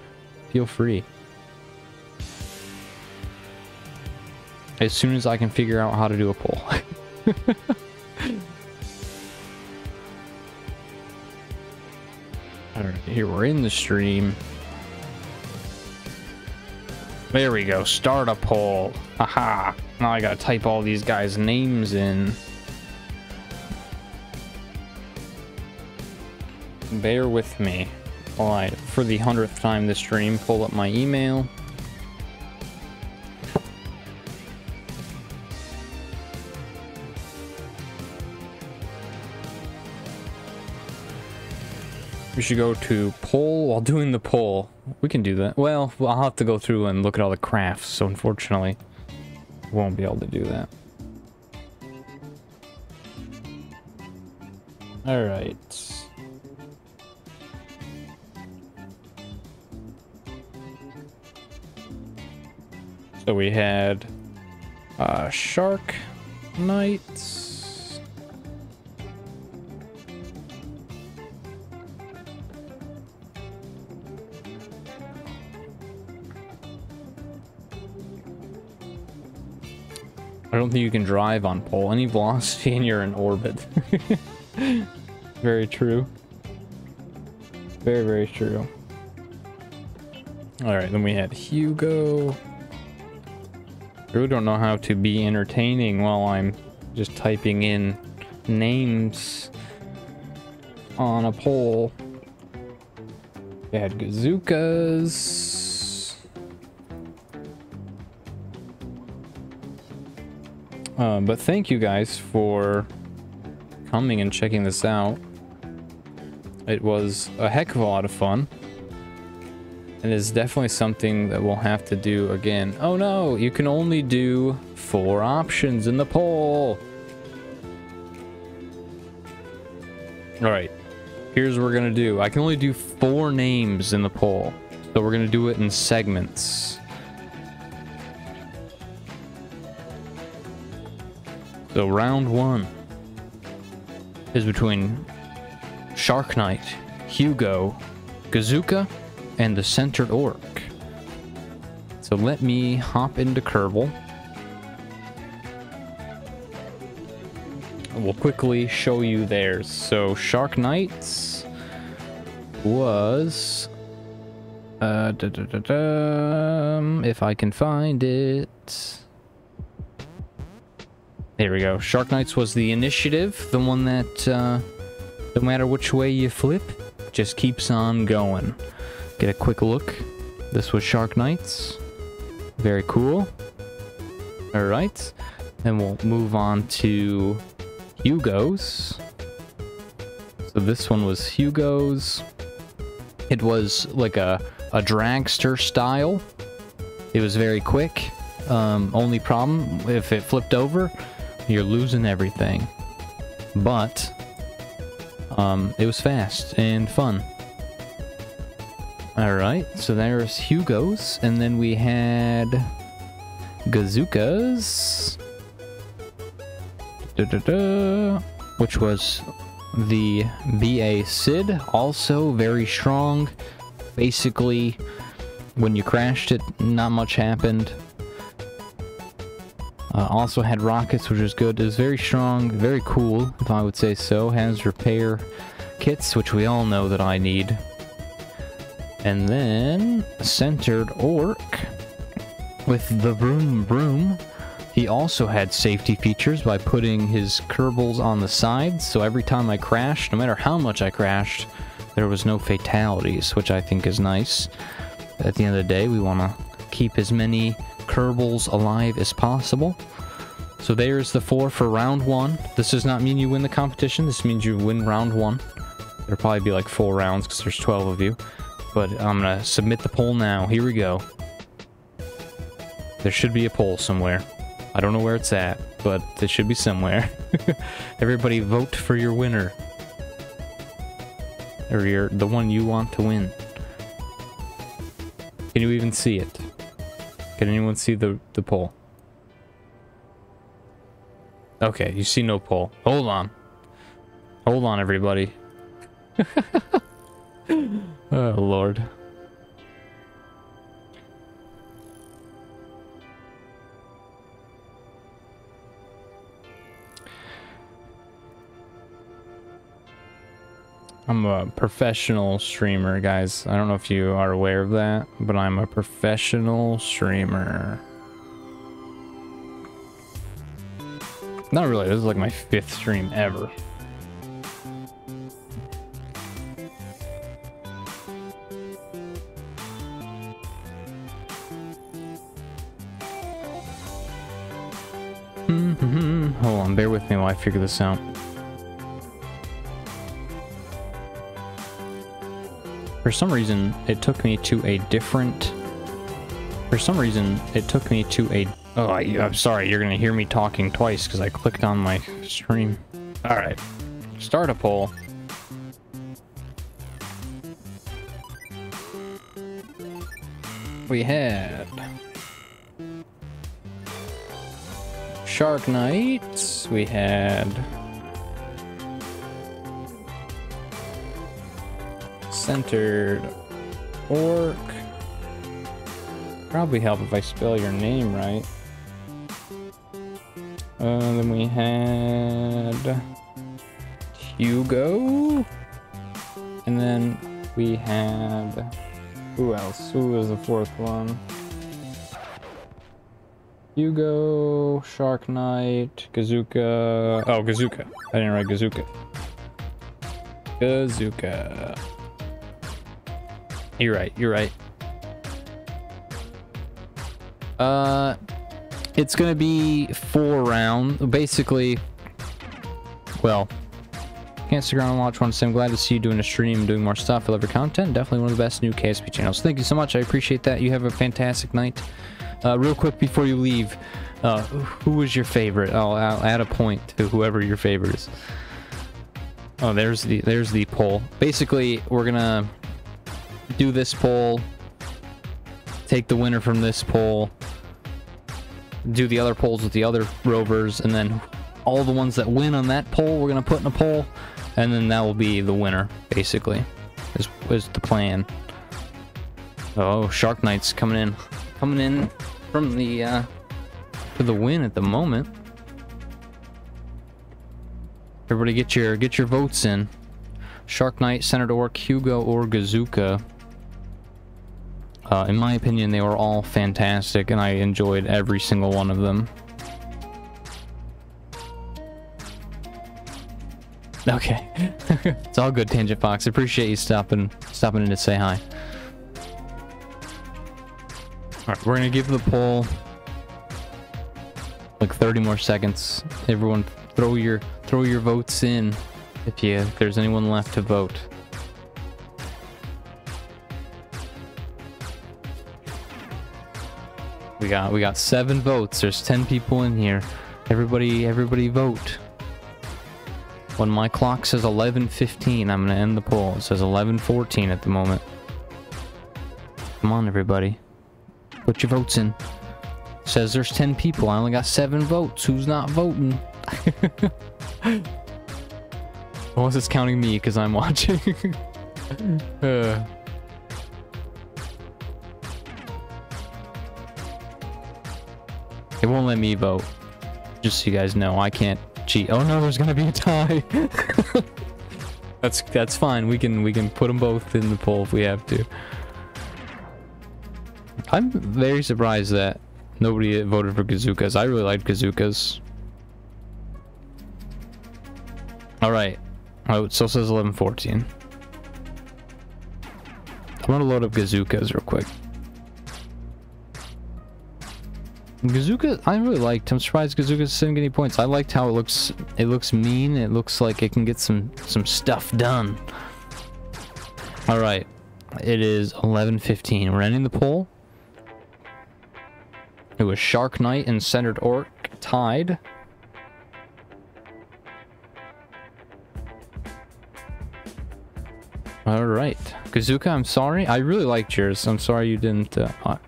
feel free. As soon as I can figure out how to do a poll. Alright, here we're in the stream. There we go, start a poll. Haha. Now I gotta type all these guys' names in. Bear with me while I, for the hundredth time this stream, pull up my email. We should go to Pol while doing the poll. We can do that. Well, I'll have to go through and look at all the crafts, so unfortunately, won't be able to do that. Alright. So we had uh, Shark Knights. I don't think you can drive on Pol. Any velocity and you're in orbit. very true. Very, very true. Alright, then we had Hugo. I don't know how to be entertaining while I'm just typing in names on a poll. Had Gazookas. Uh, but thank you guys for coming and checking this out. It was a heck of a lot of fun. And it's definitely something that we'll have to do again. Oh no, you can only do four options in the poll. Alright, here's what we're gonna do. I can only do four names in the poll. So we're gonna do it in segments. So round one is between Shark Knight, Hugo, Gazuka, and the Centered Orc. So let me hop into Kerbal. We'll quickly show you theirs. So Shark Knights was uh, da, da, da, if I can find it. There we go. Shark Knights was the initiative, the one that, uh, no matter which way you flip, just keeps on going. Get a quick look. This was Shark Knights. Very cool. Alright. Then we'll move on to Hugo's. So this one was Hugo's. It was like a a dragster style. It was very quick. Um, only problem, if it flipped over, you're losing everything. But, um, it was fast and fun. Alright, so there's Hugo's, and then we had Gazuka's, da -da -da, which was the BA Sid, also very strong, basically when you crashed it not much happened. Uh, also had rockets which is good. It was very strong very cool if i would say so. Has repair kits which we all know that i need and then centered orc with the broom broom he also had safety features by putting his Kerbals on the sides so every time i crashed no matter how much i crashed there was no fatalities, which I think is nice. At the end of the day, we want to keep as many Kerbals alive as possible. So there's the four for round one. This does not mean you win the competition. This means you win round one. There'll probably be like four rounds because there's 12 of you. But I'm going to submit the poll now. Here we go. There should be a poll somewhere. I don't know where it's at, but it should be somewhere. Everybody vote for your winner or your the one you want to win. Can you even see it? Can anyone see the the poll? Okay, you see no poll. Hold on. Hold on, everybody. oh, Lord. I'm a professional streamer, guys. I don't know if you are aware of that, but I'm a professional streamer. Not really, this is like my fifth stream ever. Hold on, bear with me while I figure this out. For some reason, it took me to a different... For some reason, it took me to a... Oh, I, am sorry, you're gonna hear me talking twice because I clicked on my stream. Alright. Start a poll. We had... Shark Knights. We had... centered orc. Probably help if I spell your name right. Uh, then we had Hugo. And then we had who else? Who was the fourth one? Hugo, Shark Knight, Gazuka. Oh, Gazuka. I didn't write Gazuka. Gazuka. You're right. You're right. Uh, it's gonna be four rounds. Basically, well, can't stick around and watch one. So I'm glad to see you doing a stream, doing more stuff. I love your content. Definitely one of the best new KSP channels. Thank you so much. I appreciate that. You have a fantastic night. Uh, real quick before you leave, uh, who was your favorite? I'll, I'll add a point to whoever your favorite is. Oh, there's the there's the poll. Basically, we're gonna do this poll, take the winner from this poll, do the other polls with the other rovers, and then all the ones that win on that poll we're to put in a poll. and then that will be the winner, basically, is, is the plan. Oh, Shark Knight's coming in. Coming in from the, uh, for the win at the moment. Everybody get your, get your votes in. Shark Knight, Senator Hugo, or Gazuka. Uh, in my opinion, they were all fantastic, and I enjoyed every single one of them. Okay. it's all good, Tangent Fox. Appreciate you stopping stopping in to say hi. Alright, we're gonna give the poll like 30 more seconds. Everyone throw your throw your votes in if you if there's anyone left to vote. We got we got seven votes. There's 10 people in here. Everybody everybody vote. When my clock says 11.15, I'm to end the poll. It says 11.14 at the moment. Come on, everybody. Put your votes in. Says there's 10 people. I only got 7 votes. Who's not voting? well, this counting me because I'm watching. uh. It won't let me vote. Just so you guys know, I can't cheat. Oh no, there's gonna be a tie. that's that's fine. We can we can put them both in the poll if we have to. I'm very surprised that nobody voted for Gazukas. I really liked Gazukas. All right. Oh, it still says 11:14. I'm gonna load up Gazukas real quick. Gazuka, I really liked. I'm surprised Gazuka didn't get any points. I liked how it looks. It looks mean. It looks like it can get some some stuff done. All right, it is 11:15. We're ending the poll. It was Shark Knight and Centered Orc tied. All right, Gazuka, I'm sorry. I really liked yours. I'm sorry you didn't. Uh,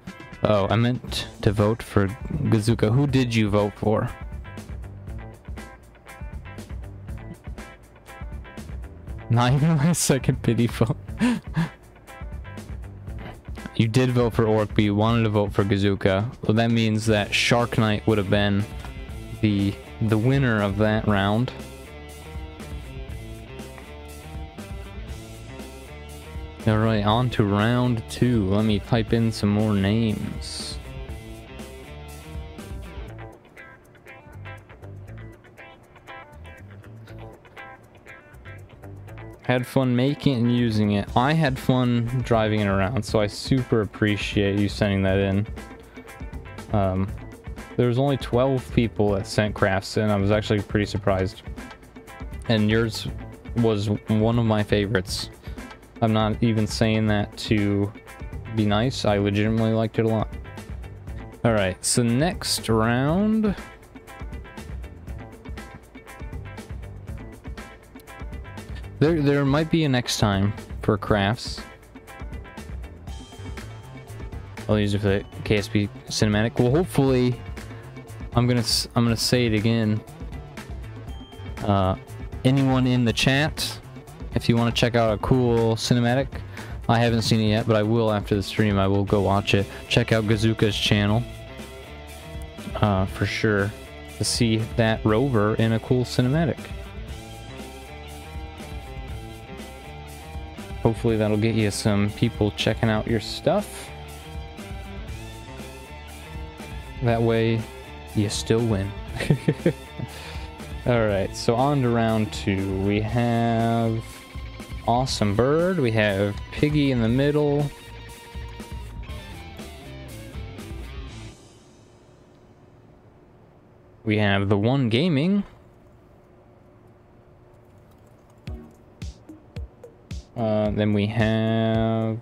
Oh, I meant to vote for Gazuka. Who did you vote for? Not even my second pity vote. you did vote for Orc, but you wanted to vote for Gazuka. Well, that means that Shark Knight would have been the the winner of that round. Alright, on to round two. Let me type in some more names. Had fun making and using it. I had fun driving it around, so I super appreciate you sending that in. Um, there was only 12 people that sent crafts in. I was actually pretty surprised. And yours was one of my favorites. I'm not even saying that to be nice. I legitimately liked it a lot. All right, so next round. There, there might be a next time for crafts. I'll use it for the KSP cinematic. Well, hopefully, I'm gonna, I'm gonna say it again. Uh, anyone in the chat if you want to check out a cool cinematic. I haven't seen it yet, but I will after the stream. I will go watch it. Check out Gazuka's channel. Uh, for sure. To see that rover in a cool cinematic. Hopefully that'll get you some people checking out your stuff. That way, you still win. Alright, so on to round two. We have awesome bird. We have Piggy in the middle. We have the one gaming. Uh, then we have...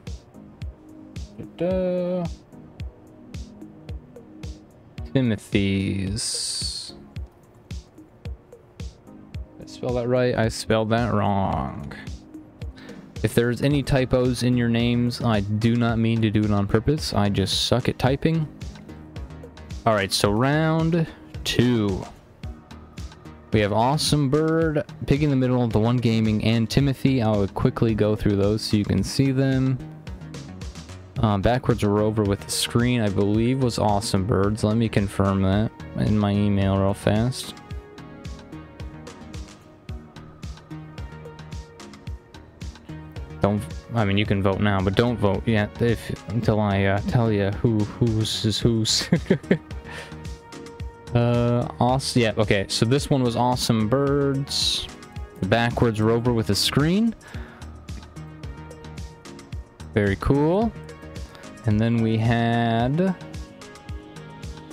Da -da, Timothy's. Did I spell that right? I spelled that wrong. If there's any typos in your names, I do not mean to do it on purpose. I just suck at typing. All right, so round two. We have Awesome Bird, Pig in the Middle, The One Gaming, and Timothy. I will quickly go through those so you can see them. Uh, backwards rover with the screen, I believe, was Awesome Birds. Let me confirm that in my email real fast. Don't. I mean, you can vote now, but don't vote yet if until I uh, tell you who who's is who's. uh, awesome. Yeah. Okay. So this one was Awesome Birds. Backwards rover with a screen. Very cool. And then we had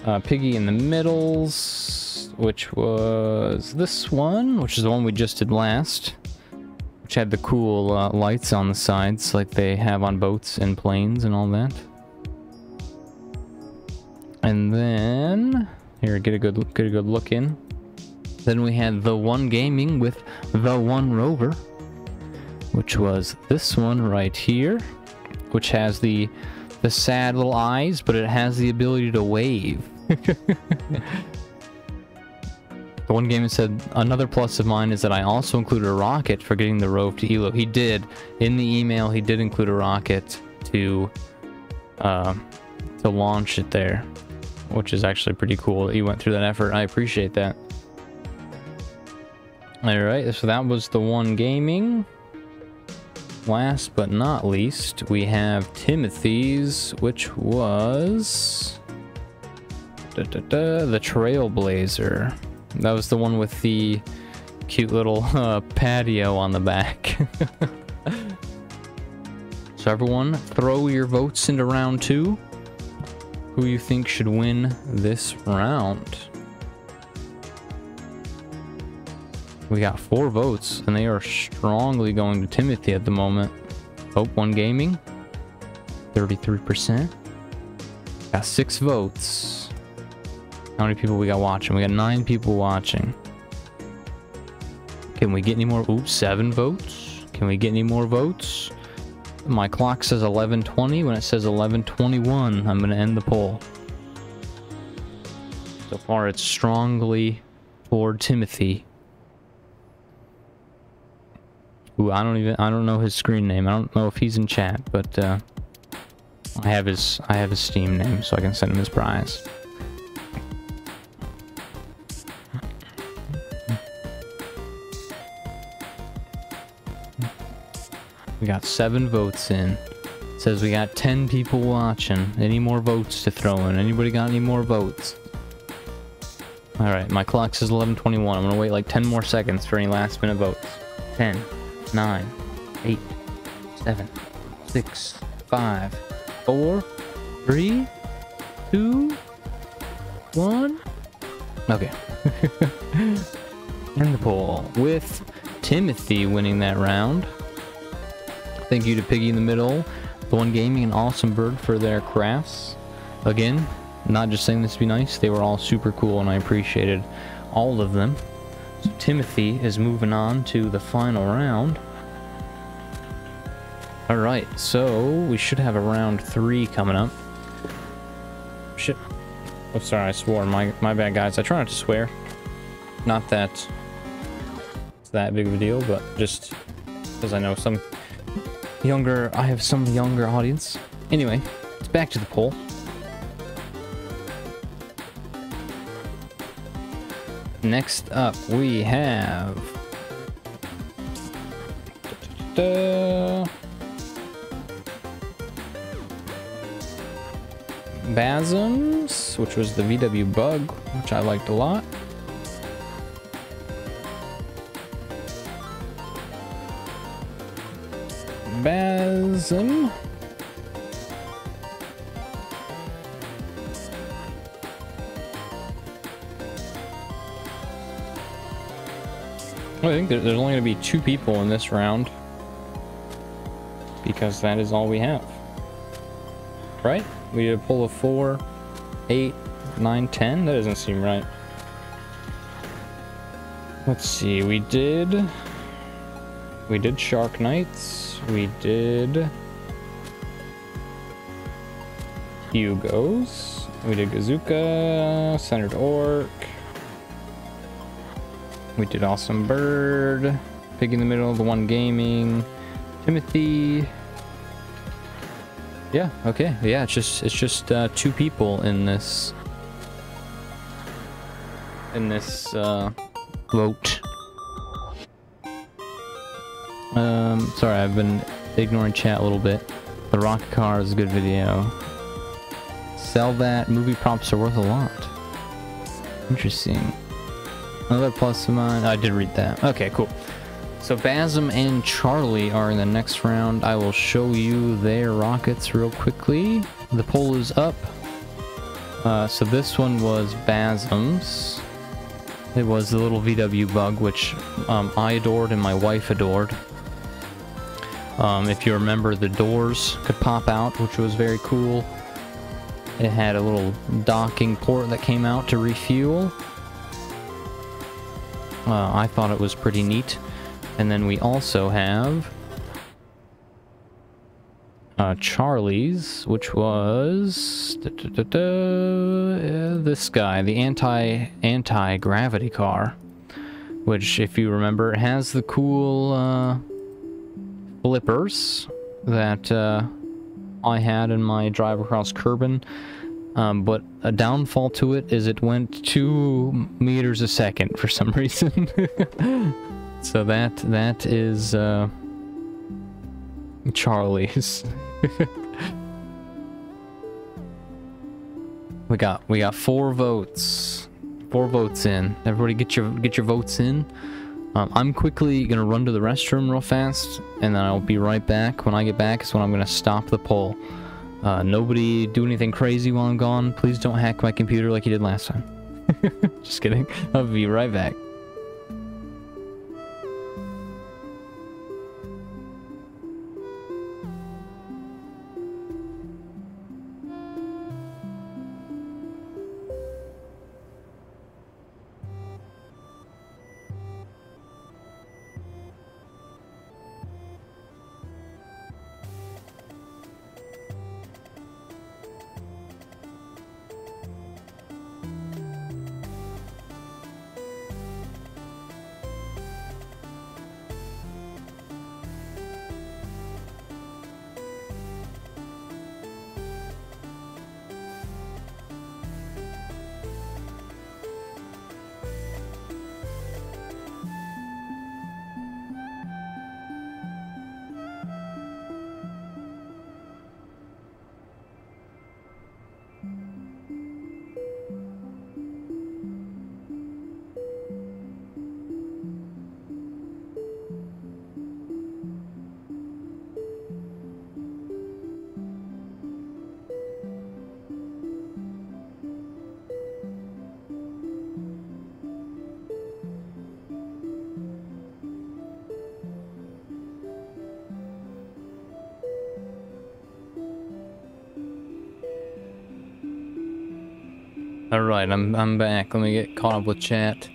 uh, Piggy in the Middles, which was this one, which is the one we just did last. Which had the cool uh, lights on the sides like they have on boats and planes and all that. And then, here, get a good, get a good look in. Then we had the one gaming with the one rover, which was this one right here, which has the the sad little eyes, but it has the ability to wave. the one game said, another plus of mine is that I also included a rocket for getting the Rove to Eeloo. He did. In the email, he did include a rocket to, uh, to launch it there, which is actually pretty cool. He went through that effort. I appreciate that. Alright, so that was the one gaming. Last but not least, we have Timothy's, which was da, da, da, the Trailblazer. That was the one with the cute little uh, patio on the back. so everyone, throw your votes into round two. Who you think should win this round? We got four votes, and they are strongly going to Timothy at the moment. Hope One Gaming, 33%. Got six votes. How many people we got watching? We got nine people watching. Can we get any more? Oops, seven votes. Can we get any more votes? My clock says 1120. When it says 1121, I'm going to end the poll. So far, it's strongly toward Timothy. Ooh, I don't even I don't know his screen name. I don't know if he's in chat, but uh, I have his I have his Steam name, so I can send him his prize. We got seven votes in. It says we got 10 people watching. Any more votes to throw in? Anybody got any more votes? Alright, my clock says 1121. I'm gonna wait like 10 more seconds for any last minute votes. 10, nine, eight, seven, six, five, four, three, two, one. Okay. and the poll with Timothy winning that round. Thank you to Piggy in the Middle, The One Gaming, and Awesome Bird for their crafts. Again, not just saying this to be nice, they were all super cool and I appreciated all of them. So Timothy is moving on to the final round. Alright, so we should have a round three coming up. Shit. Oh, sorry, I swore. My, my bad, guys. I try not to swear. Not that it's that big of a deal, but just because I know some younger... I have some younger audience. Anyway, it's back to the poll. Next up, we have... Da. Basms, which was the VW Bug, which I liked a lot. I think there's only going to be two people in this round. Because that is all we have. Right? We a pull of 4, 8, 9, 10? That doesn't seem right. Let's see, we did... We did Shark Knights. We did... Hugos. We did Gazuka, Centered Orc. We did Awesome Bird, Pig in the Middle, The One Gaming, Timothy. Yeah, okay. Yeah, it's just it's just uh, two people in this in this uh. Um, sorry, I've been ignoring chat a little bit. The Rocket Car is a good video. Sell that. Movie props are worth a lot. Interesting. Another plus of mine. I did read that. Okay, cool. So Basm and Charlie are in the next round. I will show you their rockets real quickly. The poll is up. Uh, so this one was Basm's. It was the little VW bug, which um, I adored and my wife adored. Um, if you remember, the doors could pop out, which was very cool. It had a little docking port that came out to refuel. Uh, I thought it was pretty neat. And then we also have uh, Charlie's, which was da, da, da, uh, this guy, the anti anti gravity car, which, if you remember, has the cool flippers that uh, I had in my drive across Kerbin. Um, but a downfall to it is it went two meters a second for some reason. so that that is uh, Charlie's. we got we got four votes, four votes in. Everybody get your get your votes in. Um, I'm quickly gonna run to the restroom real fast, and then I'll be right back. When I get back is when I'm gonna stop the poll. Uh, nobody do anything crazy while I'm gone. Please don't hack my computer like you did last time. Just kidding. I'll be right back. Alright, I'm, I'm back. Let me get caught up with chat.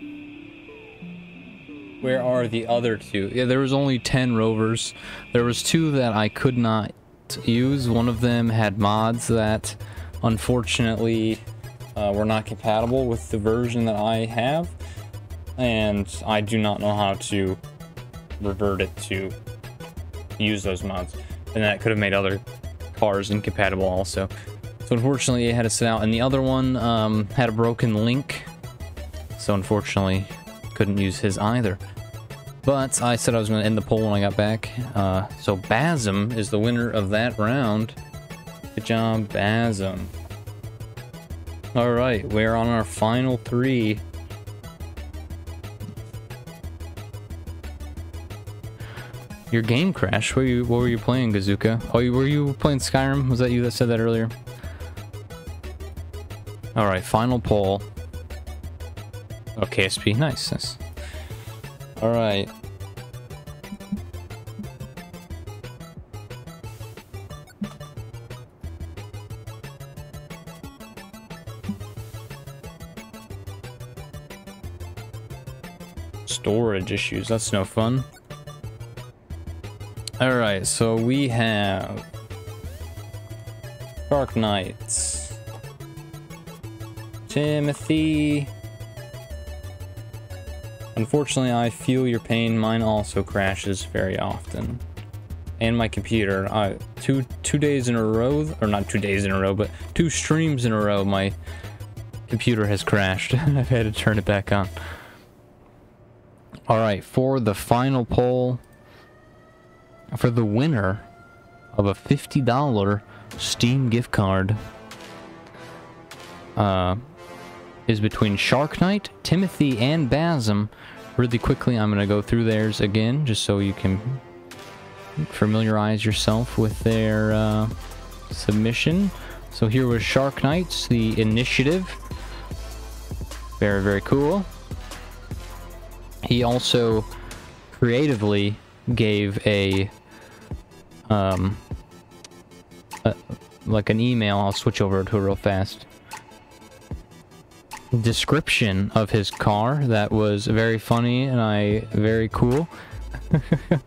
Where are the other two? Yeah, there was only 10 rovers. There was two that I could not use. One of them had mods that unfortunately uh, were not compatible with the version that I have. And I do not know how to revert it to use those mods. And that could have made other cars incompatible also. So unfortunately, it had to sit out. And the other one um, had a broken link. So unfortunately, couldn't use his either. But I said I was going to end the poll when I got back. Uh, so Basm is the winner of that round. Good job, Basm. All right, we're on our final three. Your game crashed. What were you, what were you playing, Gazuka? Oh, were you playing Skyrim? Was that you that said that earlier? Alright, final poll. Oh, KSP. Nice, nice. Alright. Storage issues. That's no fun. Alright, so we have... Dark Knights. Timothy. Unfortunately, I feel your pain. Mine also crashes very often. And my computer. Uh, two two days in a row, or not two days in a row, but two streams in a row, my computer has crashed. I've had to turn it back on. Alright, for the final poll, for the winner of a $50 Steam gift card, uh, is between Shark Knight, Timothy, and Basm. Really quickly, I'm going to go through theirs again, just so you can familiarize yourself with their uh, submission. So here was Shark Knights, the initiative. Very, very cool. He also creatively gave a, um, a, like an email. I'll switch over to it real fast description of his car that was very funny and I very cool.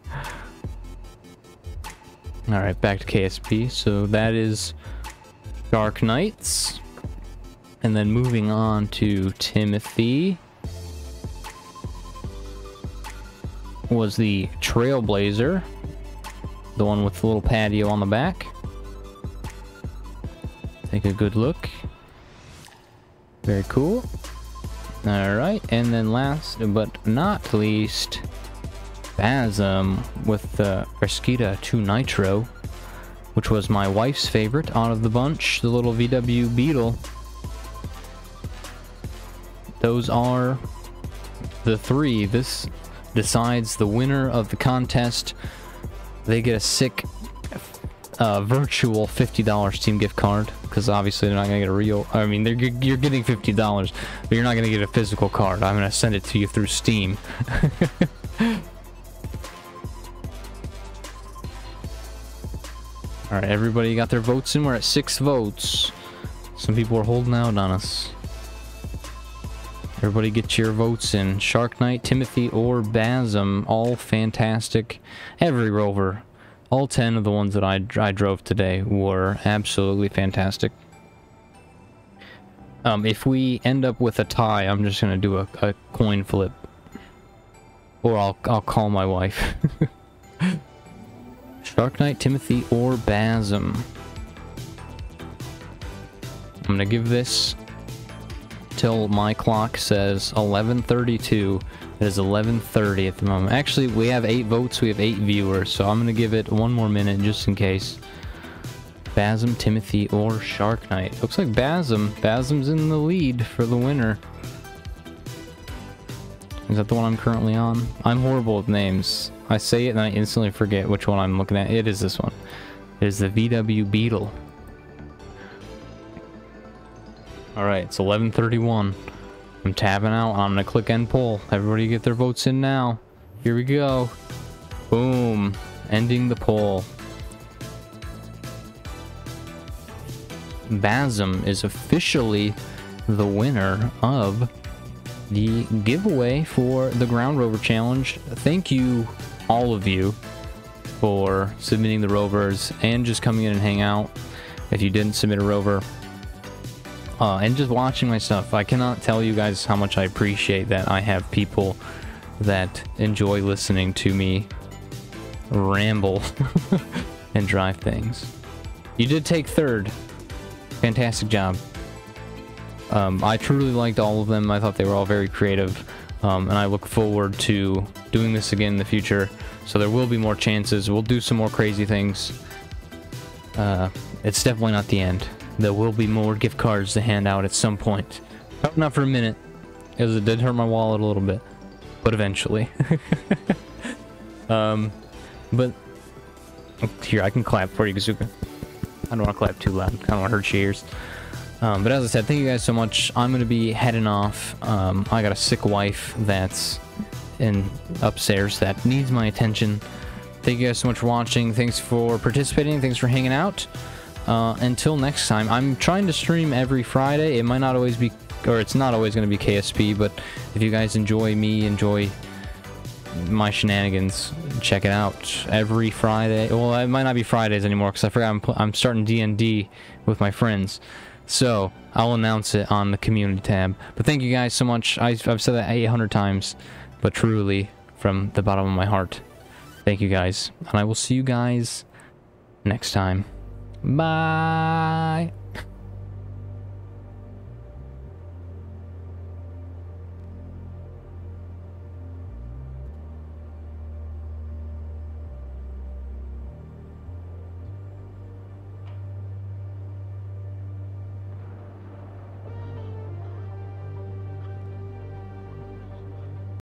Alright, back to KSP. So that is Dark Knights. And then moving on to Timothy. Was the Trailblazer. The one with the little patio on the back. Take a good look. Very cool. Alright, and then last but not least, Basm with the Fresquita 2 Nitro, which was my wife's favorite out of the bunch, the little VW Beetle. Those are the three. This decides the winner of the contest. They get a sick uh, virtual $50 Steam gift card because obviously they're not going to get a real... I mean, you're getting $50, but you're not going to get a physical card. I'm going to send it to you through Steam. Alright, everybody got their votes in. We're at six votes. Some people are holding out on us. Everybody get your votes in. Shark Knight, Timothy, or Basm. All fantastic. Every rover all 10 of the ones that I, I drove today were absolutely fantastic. Um, if we end up with a tie, I'm just going to do a, a coin flip. Or I'll, I'll call my wife. Shark Knight, Timothy, or Basm. I'm going to give this till my clock says 1132 it is 11.30 at the moment. Actually, we have 8 votes, we have 8 viewers, so I'm going to give it one more minute just in case. Basm, Timothy, or Shark Knight. Looks like Basm. Basm's in the lead for the winner. Is that the one I'm currently on? I'm horrible with names. I say it and I instantly forget which one I'm looking at. It is this one. It is the VW Beetle. Alright, it's 1131. I'm tabbing out. I'm gonna click end poll. Everybody get their votes in now. Here we go. Boom. Ending the poll. Basm is officially the winner of the giveaway for the Ground Rover Challenge. Thank you, all of you, for submitting the rovers and just coming in and hang out. If you didn't submit a rover, uh, and just watching my stuff. I cannot tell you guys how much I appreciate that I have people that enjoy listening to me ramble and drive things. You did take third. Fantastic job. Um, I truly liked all of them. I thought they were all very creative. Um, and I look forward to doing this again in the future. So there will be more chances. We'll do some more crazy things. Uh, it's definitely not the end. There will be more gift cards to hand out at some point. not for a minute, because it did hurt my wallet a little bit. But eventually. um, but... Here, I can clap for you, Gazuka. I don't want to clap too loud. I don't want to hurt your ears. Um, but as I said, thank you guys so much. I'm going to be heading off. Um, I got a sick wife that's in upstairs that needs my attention. Thank you guys so much for watching. Thanks for participating. Thanks for hanging out. Uh, until next time, I'm trying to stream every Friday. It might not always be, or it's not always going to be KSP, but if you guys enjoy me, enjoy my shenanigans, check it out every Friday. Well, it might not be Fridays anymore because I forgot I'm, I'm starting D&D with my friends. So, I'll announce it on the community tab. But thank you guys so much. I, I've said that 800 times. but truly from the bottom of my heart. Thank you guys, and I will see you guys next time. Bye.